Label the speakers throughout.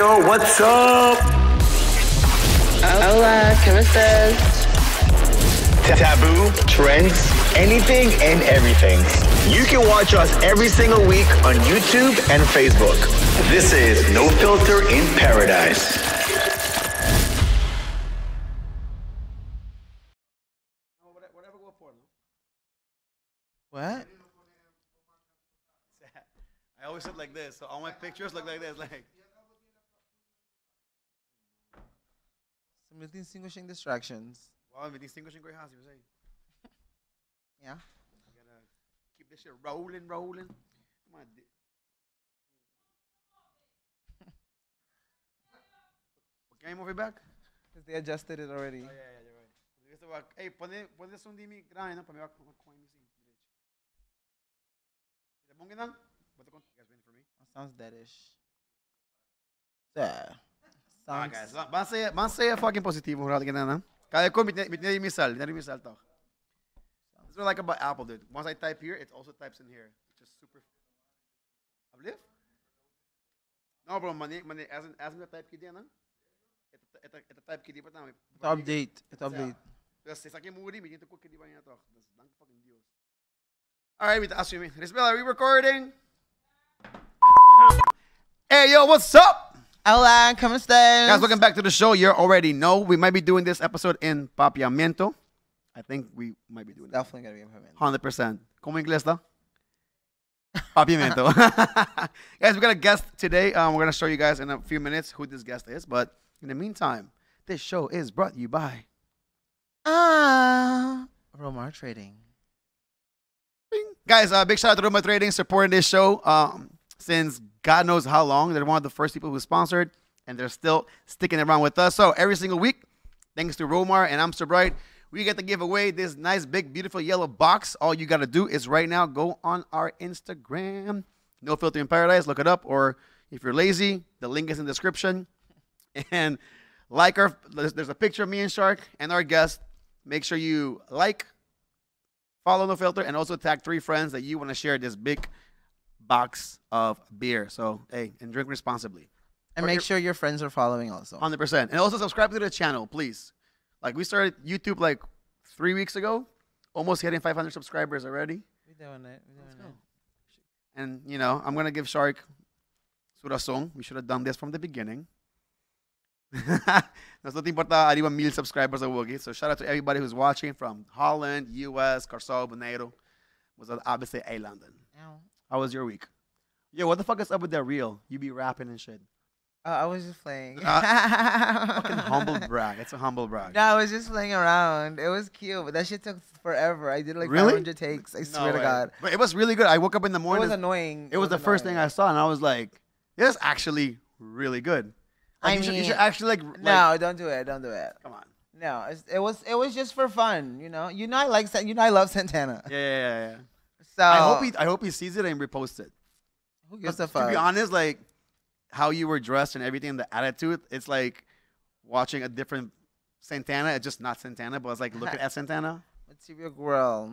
Speaker 1: yo, what's up?
Speaker 2: Hola, ¿cómo estás?
Speaker 1: Taboo, trends, anything and everything. You can watch us every single week on YouTube and Facebook. This is No Filter in Paradise.
Speaker 3: What?
Speaker 4: I always sit like this, so all my pictures look like this. Like,
Speaker 3: Some distinguishing distractions.
Speaker 4: wow, me distinguishing great house, you say.
Speaker 3: Yeah.
Speaker 4: You gotta keep this shit rolling, rolling. Come on. di- Can you move it back?
Speaker 3: Because they adjusted it already.
Speaker 4: Oh, yeah, yeah, you're right. Gusto ba, hey, pwede, pwede sa hindi mi grane, no? Pamiwak ko kuha mi sin. Diretso. Ita mong ginang? Bato ko, you guys waiting for me?
Speaker 3: Sounds deadish. Yeah.
Speaker 4: Ah,
Speaker 3: Sounds.
Speaker 4: guys, ba saya, ba saya fucking positivo rat ginang na. Kaya ko mit mit ni misal, ni misal to. This is what I like about Apple, dude. Once I type here, it also types in here. It's just super. Uplift? No, bro, mani, mani, as in, as in the type kidi na. Ito, ito, ito type kidi pa tama.
Speaker 3: Ito update. Ito update.
Speaker 4: Tapos sa akin muri, bigyan ko kidi ba niya to. Das dank fucking Dios. Alright, with ask me. Risbel, are we recording? Hey, yo, what's up?
Speaker 3: Hola, ¿cómo estás?
Speaker 4: Guys, welcome back to the show. You already know we might be doing this episode in Papiamento. I think we might be doing that.
Speaker 3: Definitely gonna be improvement.
Speaker 4: 100%. ¿Cómo inglés da? Papiamento. guys, we got a guest today. Um, we're going to show you guys in a few minutes who this guest is. But in the meantime, this show is brought to you by
Speaker 3: Ah. Romar Trading.
Speaker 4: Bing. Guys, uh, big shout out to Romar Trading supporting this show um, since God knows how long. They're one of the first people who sponsored, and they're still sticking around with us. So every single week, thanks to Romar and I'm so bright, we get to give away this nice, big, beautiful yellow box. All you got to do is right now go on our Instagram, No Filter in Paradise, look it up, or if you're lazy, the link is in the description. And like our, there's, there's a picture of me and Shark and our guest. Make sure you like, follow no filter and also tag three friends that you want to share this big box of beer so hey and drink responsibly
Speaker 3: And
Speaker 4: Or
Speaker 3: make sure your friends are following also.
Speaker 4: 100% and also subscribe to the channel please like we started youtube like three weeks ago almost hitting 500 subscribers already
Speaker 3: We're doing it. We're doing it.
Speaker 4: and you know i'm gonna give shark surasong we should have done this from the beginning Nos no te importa arriba mil subscribers a Woogie. So shout out to everybody who's watching from Holland, US, Carso, Bonaire, was obviously A London.
Speaker 3: Ow.
Speaker 4: How was your week? Yo, what the fuck is up with that reel? You be rapping and shit.
Speaker 3: Oh, I was just playing.
Speaker 4: Ah, fucking humble brag. It's a humble brag.
Speaker 3: No, I was just playing around. It was cute, but that shit took forever. I did like
Speaker 4: Really?
Speaker 3: 500 takes. I
Speaker 4: No
Speaker 3: swear to. God.
Speaker 4: But it was really good. I woke up in the morning.
Speaker 3: It was annoying.
Speaker 4: it was the first thing I saw, and I was like, "This is actually really good." Like,
Speaker 3: I
Speaker 4: you, should, you should actually like, like-
Speaker 3: No, don't do it. Don't do it.
Speaker 4: Come on.
Speaker 3: No, it's, it was it was just for fun. You know, you know I like you know I love Santana.
Speaker 4: Yeah, yeah, yeah.
Speaker 3: So
Speaker 4: I hope he, I hope he sees it and reposts it.
Speaker 3: who gives
Speaker 4: to
Speaker 3: a fuck?
Speaker 4: To be honest, like how you were dressed and everything, the attitude, it's like watching a different Santana. It's just not Santana, but it's like looking at Santana.
Speaker 3: Material girl.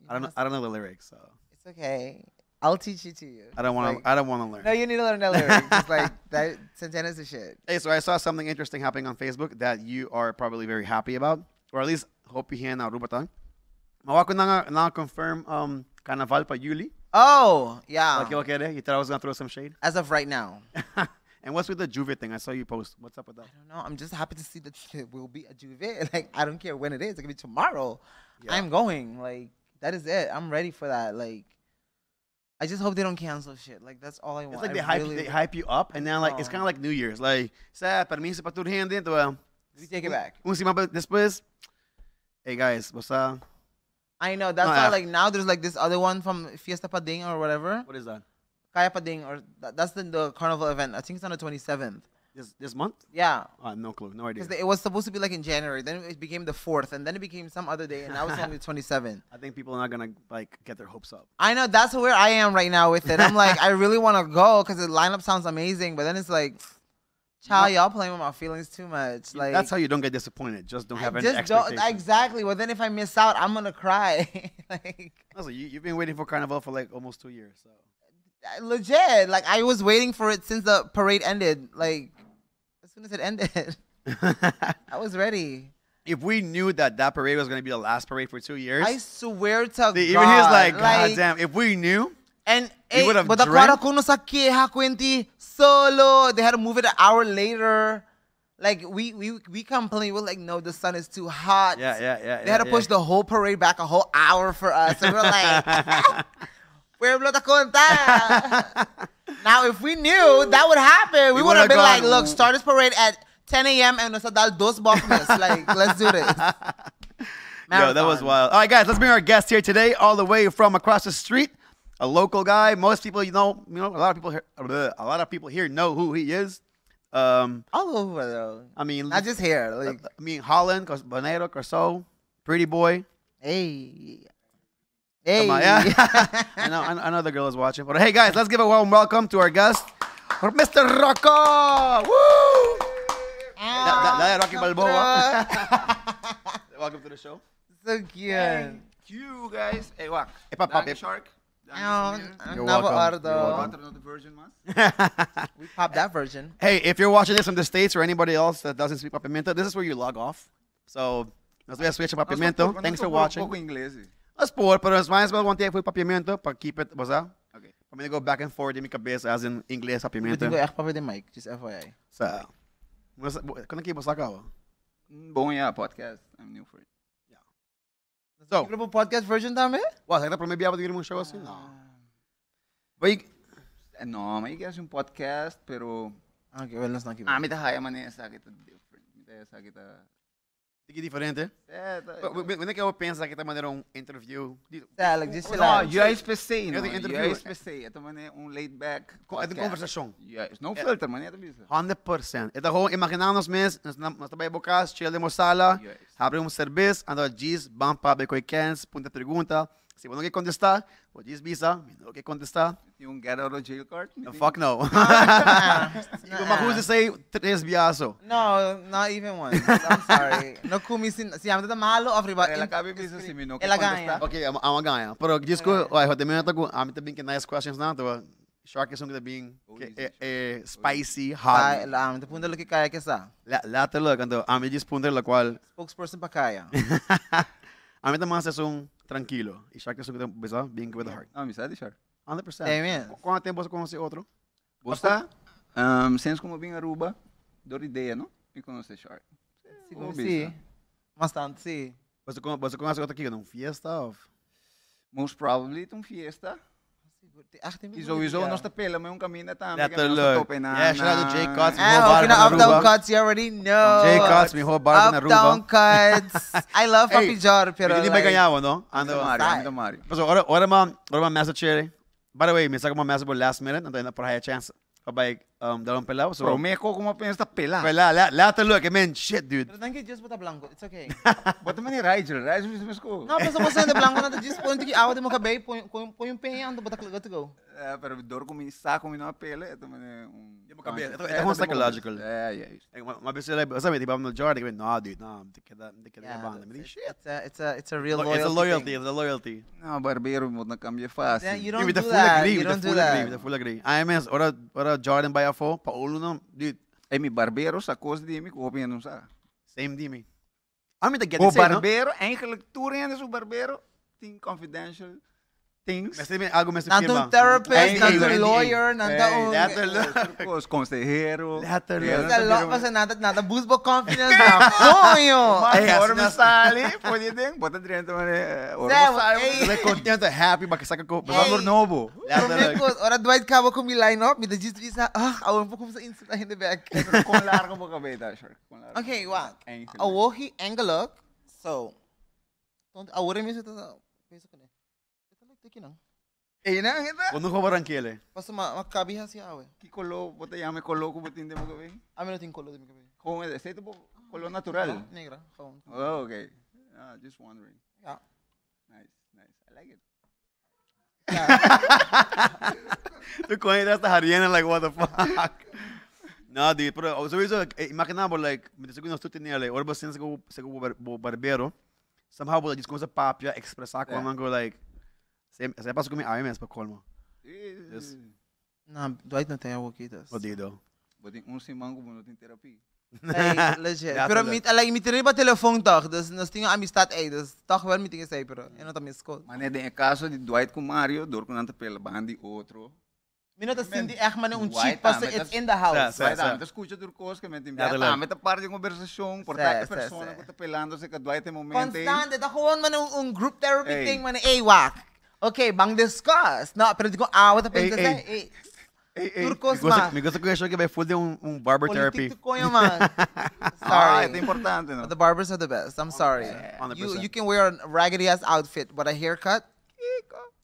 Speaker 3: You
Speaker 4: I don't know. I don't know the lyrics, so
Speaker 3: It's okay. I'll teach it to you.
Speaker 4: I don't want
Speaker 3: Like-
Speaker 4: to. I don't want to learn.
Speaker 3: No, you need to learn that lyrics. It's like that Santana's the shit.
Speaker 4: Hey, so I saw something interesting happening on Facebook that you are probably very happy about, or at least hope you na rubatan. Mawako na nga na confirm um Carnaval pa Yuli.
Speaker 3: Oh, yeah.
Speaker 4: Like you okay there? You thought I was gonna throw some shade?
Speaker 3: As of right now.
Speaker 4: and what's with the Juve thing? I saw you post. What's up with that?
Speaker 3: I don't know. I'm just happy to see that it will be a Juve. Like I don't care when it is. It could be tomorrow.
Speaker 4: Yeah.
Speaker 3: I'm going. Like that is it. I'm ready for that. Like I just hope they don't cancel shit. Like that's all I want.
Speaker 4: It's like they hype,
Speaker 3: really-
Speaker 4: they hype you up, and then like it's kind of like New Year's. Like, sa permiso pa turhin din to. uh,
Speaker 3: We take it back.
Speaker 4: Sima pa después. Hey guys, what's up?
Speaker 3: I know. That's why like now there's like this other one from Fiesta Pading or whatever.
Speaker 4: What is that?
Speaker 3: Kaya Pading or that, that's the, the carnival event. I think it's on the 27th.
Speaker 4: This this month?
Speaker 3: Yeah.
Speaker 4: Uh, no clue, no idea.
Speaker 3: Because it was supposed to be like in January, then it became the fourth, and then it became some other day, and now it's only the 27th.
Speaker 4: I think people are not gonna like get their hopes up.
Speaker 3: I know that's where I am right now with it. I'm like, I really want to go because the lineup sounds amazing, but then it's like, child, y'all playing with my feelings too much. Like
Speaker 4: That's how you don't get disappointed. Just don't
Speaker 3: I
Speaker 4: have any
Speaker 3: just don't exactly. Well, then if I miss out, I'm gonna cry. like
Speaker 4: Also, you, you've been waiting for Carnival for like almost two years. So uh,
Speaker 3: Legit. Like I was waiting for it since the parade ended. Like as soon as it ended, I was ready.
Speaker 4: if we knew that that parade was going to be the last parade for two years,
Speaker 3: I swear to God.
Speaker 4: even he's like, God damn, if we knew,
Speaker 3: And
Speaker 4: You would've
Speaker 3: but the
Speaker 4: dreamt-
Speaker 3: para kuno sa queja kwenti solo. They had to move it an hour later. Like we we we complained. We're like, no, the sun is too hot.
Speaker 4: yeah, yeah, yeah.
Speaker 3: They had to push the whole parade back a whole hour for us. And we're like, Pueblo te conta. now, if we knew that would happen, we
Speaker 4: We
Speaker 3: would have been like, look, start this parade at 10 a.m. and nos dado dos bofnes. Like, let's do this.
Speaker 4: Yo, that was wild. All right, guys, let's bring our guest here today, all the way from across the street. A local guy. Most people, you know, you know, a lot of people here, a lot of people here know who he is. Um,
Speaker 3: All over, though.
Speaker 4: I mean,
Speaker 3: Not just here. Like,
Speaker 4: I mean, Holland, Bonero, Corso, Pretty Boy.
Speaker 3: hey. Hey.
Speaker 4: Come on, yeah. I know, the girl is watching. But hey, guys, let's give a warm welcome to our guest, Mr. Rocco. Woo! That- that- that Rocky Balboa. welcome to the show.
Speaker 3: so cute.
Speaker 2: Thank you guys. Hey, wak.
Speaker 4: Hey,
Speaker 2: Danke,
Speaker 4: Pip.
Speaker 2: Shark. Danke
Speaker 3: Oh.
Speaker 4: You're
Speaker 3: Navo
Speaker 4: welcome. You're
Speaker 3: Ardo.
Speaker 2: Water not the virgin, mas.
Speaker 3: We popped that version.
Speaker 4: hey, if you're watching this from the States or anybody else that doesn't speak Papimento, this is where you log off. So, nós vamos switch to Papimento. Thanks for watching.
Speaker 2: Pouco inglês. eh.
Speaker 4: Let's pero might as well one day for Papimento, para keep it, basta?
Speaker 2: Okay.
Speaker 4: I'm gonna go back and forth in my cabeça as in English
Speaker 3: Eu
Speaker 4: Papimento.
Speaker 3: tenho echt para de mic, just FYI.
Speaker 4: So, mas- quando que você acaba?
Speaker 2: Mm, Bom, yeah, podcast. I'm new for it.
Speaker 4: So,
Speaker 3: Tipo pro podcast version também?
Speaker 4: Ué, será que para mim vier um show assim? Não.
Speaker 2: Ah,
Speaker 4: Vai,
Speaker 2: eh, No, may guess yung podcast, pero...
Speaker 3: Ok, well, let's not keep
Speaker 2: Ah,
Speaker 3: it.
Speaker 2: may tahaya man eh, sa kita different. May tahaya sa kita...
Speaker 4: que diferente.
Speaker 2: Ta-
Speaker 4: Quando é que eu penso que tá maneira um interview?
Speaker 3: Yeah, like,
Speaker 2: PC, no?
Speaker 4: Yung
Speaker 2: You
Speaker 4: interview.
Speaker 2: guys PC. Ito man eh, un laid back
Speaker 4: é de conversação.
Speaker 2: Yes. No filter man, ito bisa.
Speaker 4: 100%. Ito ko, imaginamos mes, nós bukas, chill de sala, um serviço, ando diz, bam, pabe, koi kens, punta pergunta. Se você não quer contestar, o diz bisa, não quer contestar,
Speaker 2: Yung get out of jail card.
Speaker 4: the fuck no.
Speaker 3: Nah.
Speaker 4: Kung makuha say, tres biaso.
Speaker 3: No, not even one. I'm sorry. No kumi sin si amta malo of riba.
Speaker 2: Ela kabi bisa si Mino.
Speaker 3: Ela ganha.
Speaker 4: Ok, I'm, I'm ganha. Pero diz ko, oi, hote minuto ko, amin tabing que nice questions na, to. Shark is tabing being
Speaker 2: Oh,
Speaker 4: eh,
Speaker 2: easy,
Speaker 4: eh, spicy,
Speaker 3: Ay,
Speaker 4: hot.
Speaker 3: la amta punta lo que kaya que sa.
Speaker 4: La- Later look, ando, amin diz punter la cual,
Speaker 3: Spokesperson pa kaya.
Speaker 4: amin tamang sa sung tranquilo. E Shark is sung bisa, being with the heart.
Speaker 2: Ah, amizade, Shark.
Speaker 4: 100%.
Speaker 3: Amen.
Speaker 4: Qu- Quanto tempo você conhece outro?
Speaker 2: Bosta, um, como vim Aruba, dor ideia, no? Me conhece Shark.
Speaker 3: Siguro
Speaker 2: Oh,
Speaker 3: si.
Speaker 2: bisa.
Speaker 3: Bastante si.
Speaker 4: Você, você conhece outro aqui, num fiesta? Of...
Speaker 2: Most probably itong fiesta.
Speaker 3: Tem
Speaker 2: Izo-izo, nós tapela, may yung kamina tama.
Speaker 4: Let her look. Yeah, shout out to Jay Cuts.
Speaker 3: Ah,
Speaker 4: Bar
Speaker 3: okay na
Speaker 4: na
Speaker 3: up down
Speaker 4: Aruba.
Speaker 3: cuts, you already know.
Speaker 4: Jay Cuts, mi ho bar na
Speaker 3: Up down
Speaker 4: Aruba.
Speaker 3: cuts. I love Papi Jor, pero
Speaker 4: Hindi ba
Speaker 3: like,
Speaker 4: ganyawa, no?
Speaker 2: Ando Mario, ando Mario.
Speaker 4: So, ora, ora ma, ora ma message chere. By the way, may saka mo message mo last minute, ando na para high chance. Kabay, um, dalawang pelaw. So,
Speaker 2: Bro, may ako kung mapensa pela.
Speaker 4: Wala, la, lahat look, I mean, shit, dude.
Speaker 3: Pero thank you, just buta blanco. It's okay.
Speaker 2: Ba't naman ni Rigel? Rigel is mas ko.
Speaker 3: No, pero sa mga blanco na to, just point que awa de mo kabay, point yung penha, ando buta good to go.
Speaker 2: Eh, pero dor ko mi sa ko mi na pela, ito man.
Speaker 4: Di mo kabel. Ito-
Speaker 2: Eh, mo-
Speaker 4: psychological.
Speaker 2: Eh, yeah.
Speaker 4: Eh, ma- Mabisi lang, sabi, di ba mo Jordan? Kaya, no, dude, no, hindi ka da, hindi ka da
Speaker 3: Yeah,
Speaker 4: banda. shit.
Speaker 3: it's a, it's a, it's a real
Speaker 4: It's a
Speaker 3: loyalty.
Speaker 4: loyalty, it's a loyalty.
Speaker 2: No, barbero mo na cambia fácil.
Speaker 3: Yeah, you
Speaker 4: Yeah,
Speaker 3: don't do
Speaker 4: the full
Speaker 3: that.
Speaker 4: agree,
Speaker 3: You
Speaker 4: with the
Speaker 3: don't do
Speaker 4: full agree,
Speaker 3: that.
Speaker 4: with the full agree. I mean, ora, ora Jordan by fo, paulo no, dude,
Speaker 2: Eh, mi barbero sa cos di mi kopia nung sa.
Speaker 4: same di me. I mean, the get
Speaker 2: O barbero, eigenlijk toeren is o barbero. Ting confidential things.
Speaker 4: May algo mas
Speaker 3: Nandun
Speaker 4: firma.
Speaker 3: therapist,
Speaker 2: Ay,
Speaker 3: nandun
Speaker 2: ay,
Speaker 3: lawyer,
Speaker 2: Hey,
Speaker 3: nandun...
Speaker 4: lahat na-
Speaker 2: Circos, consejero.
Speaker 4: Lahat na-
Speaker 2: Meron
Speaker 3: Sa
Speaker 2: sa
Speaker 3: lo,
Speaker 2: biro-
Speaker 3: kasi nada, nada boost mo confidence na.
Speaker 2: Ora
Speaker 4: nas-
Speaker 2: masali, pwede din. Bota din ito man eh.
Speaker 3: Sam,
Speaker 2: masali.
Speaker 4: Like, happy, bakasaka ko.
Speaker 3: Hey.
Speaker 2: Valor novo.
Speaker 4: Lahat na lang.
Speaker 3: Promekos, ora Dwight Cabo kung line up, mida just isa, ah, awan po kung sa insta in the back.
Speaker 2: Kung largo mo ka shark. Kung largo.
Speaker 3: Okay.
Speaker 2: Ay,
Speaker 3: Awohi Engeluk, so, awore mi sa ito, peso ko na. Ito like, tiki nang.
Speaker 2: Eh, na, kita.
Speaker 4: Kung ko barangkile.
Speaker 3: Basta ma makabiha siya awe.
Speaker 2: Kikolo, bota yame kolo ko butin mo gabi.
Speaker 3: Amin natin kolo din kabi.
Speaker 2: Kung ito, ito po, kolo natural.
Speaker 3: Negra, kaon.
Speaker 2: Oh, okay. Ah, just wondering.
Speaker 3: Yeah.
Speaker 2: Nice, nice. I like it.
Speaker 4: Tu conhece esta Hariana, like, what the fuck? No, dude, pero, so, so, eh, imaginable, like, me segundo estu tinha, like, orba sin sego, sego bar- bo barbero, somehow, bola, disco sa papia, expressar com
Speaker 2: Yeah.
Speaker 4: mango, like, se, se passa com mi IMS, pa colmo.
Speaker 2: Eh,
Speaker 4: Yes.
Speaker 3: Nah, Dwight não tem awokitas.
Speaker 4: Odido.
Speaker 2: Boting um si mango mo tem terapia.
Speaker 3: Like, legit.
Speaker 4: Ja,
Speaker 3: pero
Speaker 4: tuloy.
Speaker 3: mit, like, mit rin ba telefoon toch? Dus, nós tinha amistad eh. Dus, toch wel mit tinha say, pero, eu não também escuto.
Speaker 2: Mas é de caso de Dwight com Mario, dor com nanta pela bandi outro.
Speaker 3: Minota Cindy echt man um
Speaker 2: Dwight,
Speaker 3: cheat, passo
Speaker 2: ah,
Speaker 3: it's
Speaker 2: mas-
Speaker 3: in the house.
Speaker 4: Ja,
Speaker 2: Vai
Speaker 4: Sim,
Speaker 2: dar,
Speaker 4: sim.
Speaker 2: mas escuta dur coisa que me tem.
Speaker 4: Ja,
Speaker 2: Ah,
Speaker 4: tuloy.
Speaker 2: mas parte de conversação, por
Speaker 3: Sim,
Speaker 2: cada
Speaker 3: sim,
Speaker 2: pessoa
Speaker 3: sim.
Speaker 2: que está pelando se que Dwight é momento.
Speaker 3: Constante, da gewoon man um, um group therapy
Speaker 2: Hey.
Speaker 3: thing, man. Hey, wak. Okay, bang discuss. No, pero digo, ah,
Speaker 4: Hey, hey.
Speaker 3: Hey,
Speaker 2: ei.
Speaker 3: turcos, man.
Speaker 4: me gusta que eu que vai foder um, um barber therapy.
Speaker 3: Politic ko yun, man.
Speaker 2: Ah,
Speaker 3: Sorry.
Speaker 2: é importante, não?
Speaker 3: But the barbers are the best. I'm sorry.
Speaker 4: 100%.
Speaker 3: You you can wear a raggedy ass outfit, but a haircut,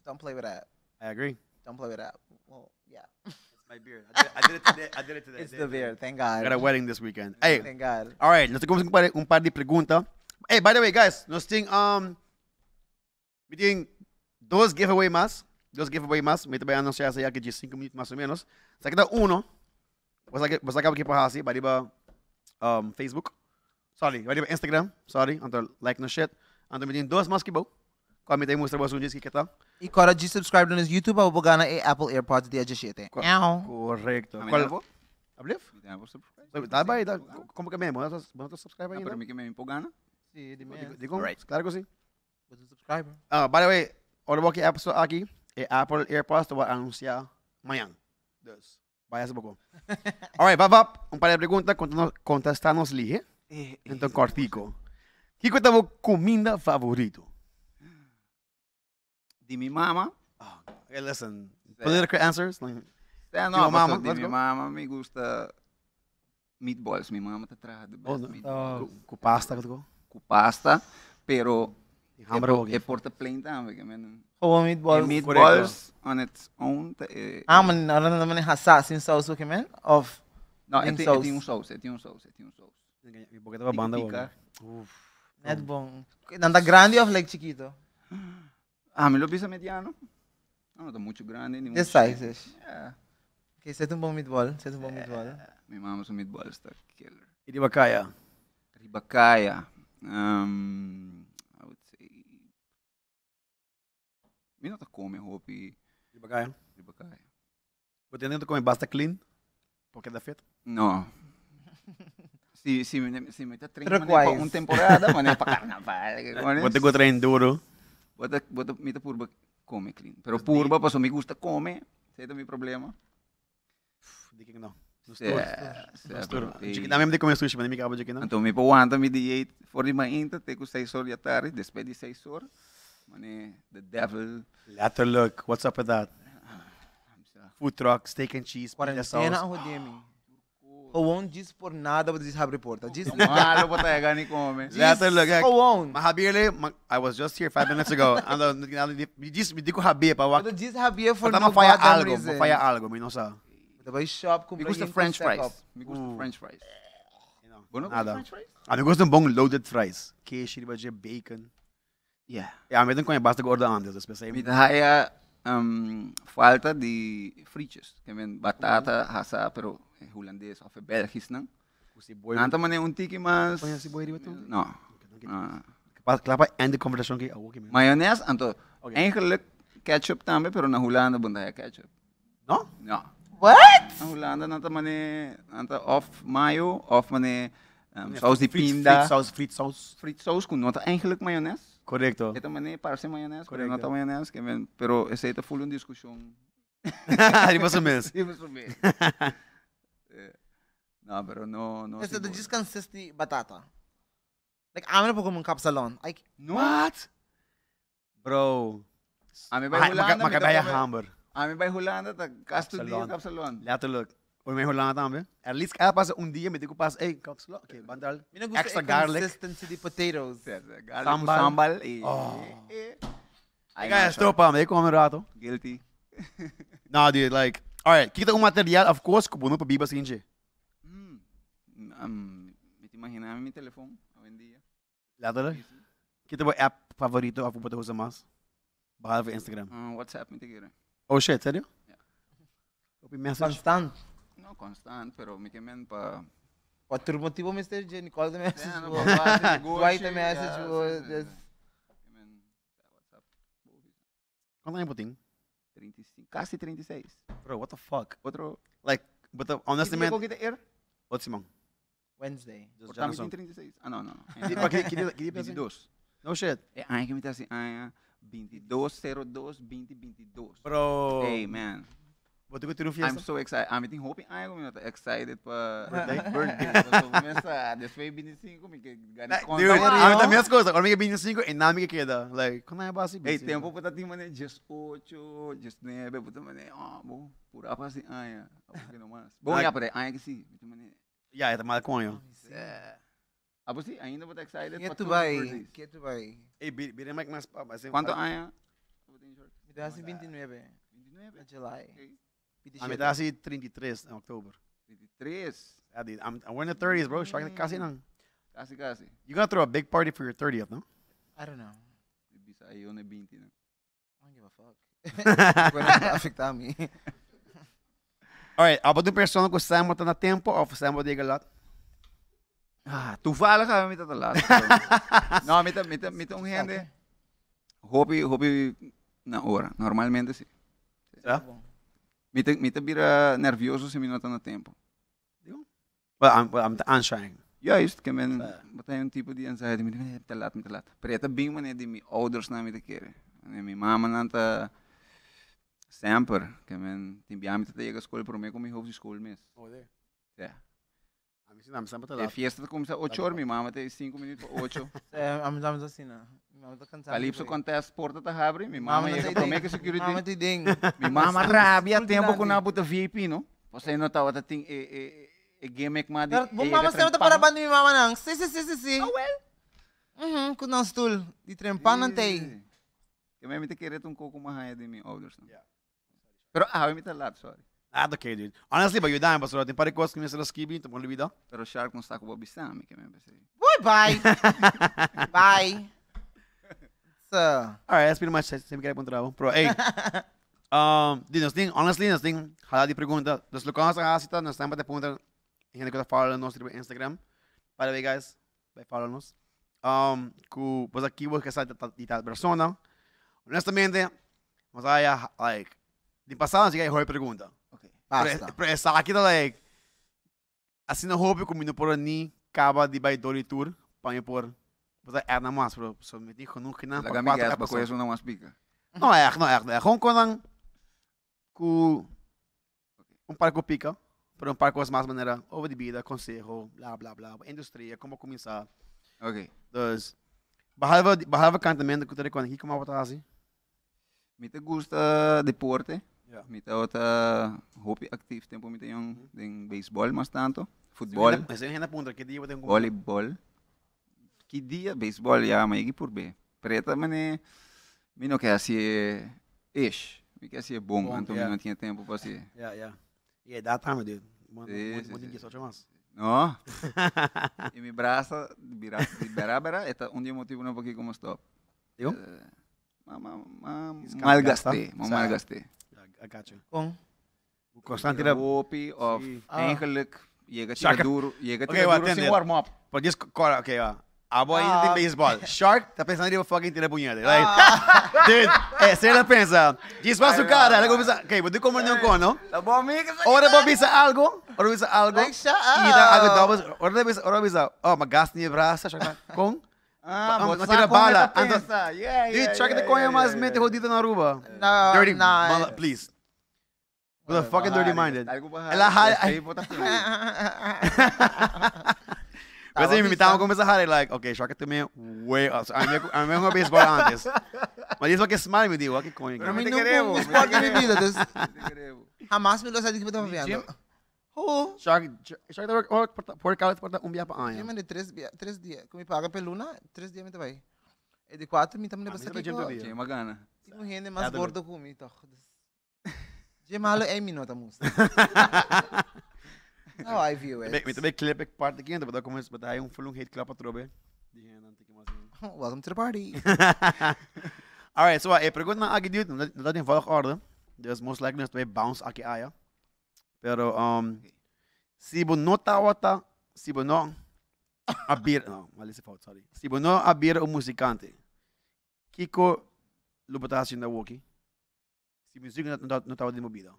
Speaker 3: don't play with that.
Speaker 4: I agree.
Speaker 3: Don't play with that. Well, yeah.
Speaker 4: It's my beard. I did, I did it today. I did it today.
Speaker 3: It's the beard. Thank God.
Speaker 4: I got a wedding this weekend. Hey,
Speaker 3: Thank God.
Speaker 4: all right. Nós temos um par, um par de perguntas. Hey, by the way, guys, nós temos um, we dois giveaway mais. Dois giveaway mais. Me também anunciar essa aqui de 5 minutos mais ou menos. Só que dá um. Você você acaba aqui para assim, vai para um, Facebook. Sorry, vai para Instagram. Sorry, então like no shit. Então me tem dois mais que bom. Como tem mostrar você um dia que tá.
Speaker 3: E kora de subscribe no YouTube ao bugana e Apple AirPods de.
Speaker 4: Qual-.
Speaker 2: Ah, me
Speaker 4: Qual?
Speaker 2: vou?
Speaker 4: Abliv?
Speaker 2: Me dá vou subscribe.
Speaker 4: Tá bem, tá. Como que é mesmo? Vamos subscribe
Speaker 2: Ah,
Speaker 4: ainda.
Speaker 2: pero me que me empolgana.
Speaker 3: Sim, de
Speaker 2: Right.
Speaker 4: claro que sim.
Speaker 3: subscriber.
Speaker 4: Ah, by the way, olha aqui a pessoa aqui, é Apple AirPods vai anunciar amanhã. Deus. Vai essa pouco. Alright, vá, vá. Um par de perguntas, contestar-nos ali, eh? Então, cortico. Que que é o comida favorito?
Speaker 2: De mi mama.
Speaker 4: Hey, listen, political answers. like,
Speaker 2: É,
Speaker 4: Tua
Speaker 2: não,
Speaker 4: mama,
Speaker 2: mas de
Speaker 4: let's
Speaker 2: mi
Speaker 4: go.
Speaker 2: mama me gusta meatballs. Mi mama te trae the
Speaker 4: Oh,
Speaker 2: best
Speaker 4: no.
Speaker 2: meatballs.
Speaker 4: Com- Com pasta, com
Speaker 2: Com pasta, pero
Speaker 4: hamburger.
Speaker 2: é porta plain também. que men-
Speaker 3: Gewoon
Speaker 2: É
Speaker 3: meatballs.
Speaker 2: meatballs on its own. te- é-
Speaker 3: Ah, man, ano naman yung hasa sin sauce o man? Of
Speaker 2: Não, é
Speaker 3: Tem
Speaker 2: tem, é
Speaker 3: sauce.
Speaker 2: tem um sauce, é tem um sauce, é tem um sauce.
Speaker 4: E porque tava banda,
Speaker 2: Pica.
Speaker 4: Uf.
Speaker 3: net bong. Nanda grande of like chiquito?
Speaker 2: Ah, me lo pisa mediano. Não, tá muito grande. nem
Speaker 3: This
Speaker 2: muito
Speaker 3: size
Speaker 2: chico.
Speaker 3: ish.
Speaker 2: É.
Speaker 3: Okay, set um bom meatball. Set um bom meatball.
Speaker 2: Mi mama sa meatballs tá killer.
Speaker 4: E de bacaya?
Speaker 2: Ribacaya. Um, I would say... Mi não tá come hopi
Speaker 4: De bacaya?
Speaker 2: ribacaya.
Speaker 4: Você nem come basta clean? Porque dá feito?
Speaker 2: No. Si, si, me- si me está
Speaker 3: wise.
Speaker 2: uma temporada, mané pa carnaval.
Speaker 4: Você go trein duro.
Speaker 2: Bota, bota, mita purba come clean. Pero purba, paso me gusta come. Ese é o meu problema.
Speaker 4: De que não. Chiquita também de comer sushi, mas nem me acaba de que não.
Speaker 2: Então, me pawanta mi diet for the mainta, teco 6 horas de tarde, depois de 6 horas. Mané, the devil.
Speaker 4: Later look, what's up with that? Food truck, steak and cheese, pita
Speaker 3: Quarentena
Speaker 4: sauce.
Speaker 3: ako demi. Gewoon diz por nada, but diz abre porta. Diz
Speaker 2: Malo pa tayo gani come.
Speaker 4: Later look, eh.
Speaker 3: Gewoon.
Speaker 4: Mas Habirle, ma- I was just here five minutes ago. Ando, me disse, me digo Habir para
Speaker 3: But
Speaker 4: wak.
Speaker 3: diz habia for
Speaker 4: Tá
Speaker 3: no
Speaker 4: uma faia
Speaker 3: goddamn
Speaker 4: algo,
Speaker 3: reason.
Speaker 4: uma faia algo, me não sabe.
Speaker 3: Daí shop,
Speaker 2: Me
Speaker 3: compra
Speaker 2: gusta
Speaker 3: yung
Speaker 2: french
Speaker 3: step
Speaker 2: fries.
Speaker 3: up.
Speaker 2: Me gusta
Speaker 4: Uh.
Speaker 2: french fries. Bueno,
Speaker 4: Nada.
Speaker 2: french fries?
Speaker 4: A me gosta um bom loaded fries. Queijo, riba de bacon.
Speaker 2: Yeah.
Speaker 4: E a me não conhe basta gorda antes, especially.
Speaker 2: Me haya um, falta de frietjes. Que men batata, hasa, pero é holandês of é Belgisch, não?
Speaker 4: Si boy,
Speaker 2: Nanta man é um tiki mas...
Speaker 4: Põe boi riba tu?
Speaker 2: Não. Ah.
Speaker 4: Klapa end de conversation que eu que me.
Speaker 2: Mayonaise, anto,
Speaker 4: Okay.
Speaker 2: eigenlijk ketchup também, pero na Holanda bunda é ketchup.
Speaker 4: No?
Speaker 2: Não.
Speaker 3: What?
Speaker 2: Na Holanda nanta man é, nanta of mayo, of man é um, saus de pinda.
Speaker 4: Friet saus, friet saus.
Speaker 2: friet saus com nota eigenlijk mayonaise.
Speaker 4: Correcto.
Speaker 2: Ito man é parse mayonaise, pero
Speaker 4: Correcto.
Speaker 2: nota mayonaise, que men, pero esse ito full um discussão.
Speaker 4: Riba sa mes.
Speaker 2: Sim, mas bem. Não, pero no, no.
Speaker 3: Kasi the
Speaker 2: siguro.
Speaker 3: just consists the batata. Like, amin na po kung kapsalon. Like,
Speaker 2: No.
Speaker 4: What? Bro.
Speaker 2: Ami
Speaker 4: Maka-
Speaker 2: by Holanda,
Speaker 4: maka- Makabaya hammer.
Speaker 2: Ami by Holanda, tag kasto di
Speaker 4: Kapsalon.
Speaker 2: kapsalon.
Speaker 4: Later look. Hoy may hulang tambe. At least kaya pasa un dia, me digo pas, eh, kapslo. Okay, bandal.
Speaker 3: mi na gusto
Speaker 4: Extra
Speaker 3: eh,
Speaker 4: garlic.
Speaker 3: consistency the potatoes.
Speaker 2: Sambal.
Speaker 4: Sambal.
Speaker 2: Sambal. Eh,
Speaker 4: Oh.
Speaker 2: eh.
Speaker 4: Ay,
Speaker 2: Ay,
Speaker 4: kaya
Speaker 2: nasa.
Speaker 4: stop pa, may come rato.
Speaker 2: Guilty.
Speaker 4: No, dude, like, alright, kita um material, of course, kubuno pa bibas kinje.
Speaker 2: Hmm. Um, me te imaginaba mi teléfono hoy en día.
Speaker 4: Later look. Kita ba app favorito ako pupunta ko sa mas? Baka for Instagram.
Speaker 2: Ah, WhatsApp me te quiere.
Speaker 4: Oh shit, serio?
Speaker 2: Yeah.
Speaker 3: Constant.
Speaker 2: No, constant, pero me quemen pa...
Speaker 3: Outro motivo, Mr. J. Nicole the message.
Speaker 2: Yeah, no, babase,
Speaker 3: Dwight the message. This-
Speaker 2: sí. Quemen sa WhatsApp.
Speaker 4: Quanto tempo tem?
Speaker 2: 35, casi 36.
Speaker 4: Bro, what the fuck?
Speaker 2: Otro,
Speaker 4: Like, but the,
Speaker 2: Hindi
Speaker 4: honestamente,
Speaker 2: ako kita air?
Speaker 4: what Simon?
Speaker 3: Wednesday.
Speaker 4: Just
Speaker 2: Or tama
Speaker 4: Jonathan.
Speaker 2: 36? Ah, no, no, no.
Speaker 4: Kidi pa, kidi, kidi, kidi pa,
Speaker 2: 22.
Speaker 4: No shit.
Speaker 2: Eh, ay kami si Aya, 22, 02, 20, 22.
Speaker 4: Bro,
Speaker 2: Hey, man.
Speaker 4: What do you go to
Speaker 2: I'm so excited. I'm meeting hoping ko minata excited pa.
Speaker 4: Birthday?
Speaker 2: Birthday. So, começa, después 25, me que
Speaker 4: Like,
Speaker 2: ganit
Speaker 4: Dude,
Speaker 2: conta.
Speaker 4: a mí también es cosa. Ahora me 25 y nada me queda. Like, ¿cómo es base?
Speaker 2: Hey, tempo pa tati man eh, just 8, just 9, puta man eh, ah, bo, pura pa si Aya. Ako que nomás. Bom,
Speaker 4: Like-
Speaker 2: ya, pero Aya que sí. Puta man eh.
Speaker 4: Ya, está mal coño.
Speaker 2: Yeah. Ah, pues sí, ainda ba excited two
Speaker 3: buy.
Speaker 2: birthdays?
Speaker 3: Get to buy.
Speaker 4: Hey, viene Mike más pa.
Speaker 2: ¿Cuánto Aya?
Speaker 3: Me dá 29
Speaker 2: 29.
Speaker 3: de July.
Speaker 2: Okay.
Speaker 4: A mí está así 33 en octubre.
Speaker 2: 23.
Speaker 4: I did. I'm, I'm we're in the 30s, bro. Shark casi nang.
Speaker 2: Casi, casi.
Speaker 4: You're gonna throw a big party for your 30th, no?
Speaker 3: I don't know.
Speaker 2: Bisa ayaw na 20 na.
Speaker 3: I don't give a fuck. Bueno, afecta a mí.
Speaker 4: Alright, apa do persona que Sam tá na tempo ou Sam diga lot?
Speaker 2: Ah, toevallig gaan we met dat laatste. nou, met, met, met de ongende. Hopi, hopi na hora. Normalmente sí.
Speaker 4: Ja?
Speaker 2: Met de, met de bira nervioso se minuto na tempo.
Speaker 4: Well, I'm, well, I'm aanschijn.
Speaker 2: Juist, que men,
Speaker 4: Ja.
Speaker 2: wat hij een type die anxiety, met me te laat, me te. Pero esta bing man die mijn ouders na me te. En mijn mama nanta sempre, que men, timbia me te llega a school, pero me com mi hoofd school mes.
Speaker 4: Oh, there.
Speaker 2: Ja.
Speaker 4: A mí sí, I'm sempre te
Speaker 2: De fiesta começa 8 horas, minha mama tem 5 minutos para 8.
Speaker 3: É, a não. Minha mãe tá cansada.
Speaker 2: Calypso contesta, porta tá abre, minha mama chega
Speaker 3: tem
Speaker 2: para mim que security.
Speaker 3: Mama tem ding.
Speaker 2: Minha mama rabia tempo com na puta VIP, no? Você não tava tem e e e gimmick ma di.
Speaker 3: Pero, bom, mama sempre para banda minha mama não. Sim, sim, sim, sim, sim.
Speaker 2: Ah, well.
Speaker 3: Uhum, com nosso stool. De trempar não tem.
Speaker 2: Que me te querer um pouco mais de mim no?
Speaker 4: Yeah.
Speaker 2: Pero ah, me te lado, sorry.
Speaker 4: Ah, okay, dude. Honestly, but you're dying, but so tem pare coisas que me selo skibi, tem uma vida.
Speaker 2: Pero Shark não está com o Bobistami, que me pensei.
Speaker 3: Boy, bye. bye. So,
Speaker 4: Alright, that's pretty much it. Sempre quero trabalho. Pro, hey. um, di nos ding, honestly, nos ding, hala di pergunta. Dos locais sa hasita, nos tempo de punta. Gente que tá follow nos no Instagram. By the way, guys, vai follow nos. Um, ku pues aqui vou que sa di tal persona. Honestamente, mas aí like di passada siga aí pergunta.
Speaker 3: Basta.
Speaker 4: Pero essa aqui tá like assim não houve como não por ni acaba de vai dori tour para por Mas é na mais, bro. So, me dijo nunca na
Speaker 2: Laga mi gas ba ko eso na mas pica.
Speaker 4: Não é, não é, não é. Hong Kong com um par com pica, pero um par com as mais maneira, over de vida, conselho, blá blá blá, indústria, como começar.
Speaker 2: Okay.
Speaker 4: Dus, behalve, behalve cantamento que eu quando aqui como a assim.
Speaker 2: Me te gusta deporte.
Speaker 4: Yeah.
Speaker 2: Me te outra hobby actief tempo me te yung ding baseball mas tanto.
Speaker 4: Eu ainda ponto que dia eu tenho
Speaker 2: volleyball. Que dia baseball ya may por B. Preta mane me não quer assim ish. Me quer assim bom,
Speaker 4: Bom,
Speaker 2: então
Speaker 4: yeah.
Speaker 2: não tinha tempo para assim.
Speaker 4: Yeah, yeah. Yeah, that time, dude.
Speaker 2: Sim,
Speaker 4: muito, inquieto, ocho mais.
Speaker 2: No. e me braça, vira, vira, vira, esta um dia motivo não porque como stop.
Speaker 4: Digo?
Speaker 2: Eh, ma, ma, ma, malgastei, ma
Speaker 4: Sa-
Speaker 2: malgastei.
Speaker 4: I got you.
Speaker 2: Tira
Speaker 4: era...
Speaker 2: Hopi of
Speaker 4: Sim.
Speaker 3: Ah.
Speaker 2: gaat
Speaker 4: Shaka-
Speaker 2: tira duro,
Speaker 4: Oké,
Speaker 2: tira
Speaker 4: wat,
Speaker 2: duro sem
Speaker 4: entende?
Speaker 2: warm-up.
Speaker 4: But just, cora, okay, ó. A boy ainda
Speaker 3: Ah.
Speaker 4: tem baseball. Shark tá pensando em fucking tirar punhada. Like, dude, é, se ela pensa, para o cara, ela começa, ok, vou ter como não com, não?
Speaker 2: La boa amiga,
Speaker 4: Ora vou bisa algo, ora bisa algo.
Speaker 3: Like, shut
Speaker 4: E dá algo
Speaker 3: up.
Speaker 4: ora bisa, ora bisa, oh, magasto niya braça, Shark, com?
Speaker 2: Ah, mas yeah,
Speaker 4: de conha
Speaker 2: yeah,
Speaker 4: mais
Speaker 2: yeah,
Speaker 4: mente
Speaker 2: yeah.
Speaker 4: rodida na ruba.
Speaker 3: No,
Speaker 4: Dirty,
Speaker 3: nah.
Speaker 4: mala- please. With a fucking dirty minded.
Speaker 2: Ba?
Speaker 4: Ela. Kasi
Speaker 3: Tama,
Speaker 4: me tava
Speaker 3: bisa.
Speaker 4: começando a like, okay, Shark também, way, a mim, a mim, baseball antes. Mas isso que smile me digo, que conha.
Speaker 3: Para mim não
Speaker 2: queremos,
Speaker 3: com esporte minha vida. Jamás me lo sabe que eu estava
Speaker 2: Jim?
Speaker 3: vendo. Oh.
Speaker 4: Shark, Shark work, work, workout, porta um dia pa
Speaker 3: Eu
Speaker 4: anha.
Speaker 3: mandei três, dia- três dias. Que me paga peluna, três dias me vai. E de quatro, me também
Speaker 4: Ah,
Speaker 3: basta
Speaker 4: mas
Speaker 3: aqui.
Speaker 4: é bem
Speaker 3: ko-
Speaker 2: Che magana.
Speaker 3: Tinha gente mais gordo toch. Dus- Je malo é minuto, música. How I view it.
Speaker 4: Me também clip ek parte aqui, então como isso, botar aí um full hate club para trobe. Não que.
Speaker 3: Welcome to the party.
Speaker 4: Alright, so eh pergunta na agi dude, não dá em volgorde. Dus most likely vai bounce aqui aya. Pero um se não tá wata, se bo não abrir, não, mal esse fault, sorry. Se bo não abrir o musicante. Kiko assim na walkie. Se muziek não não estava de movida.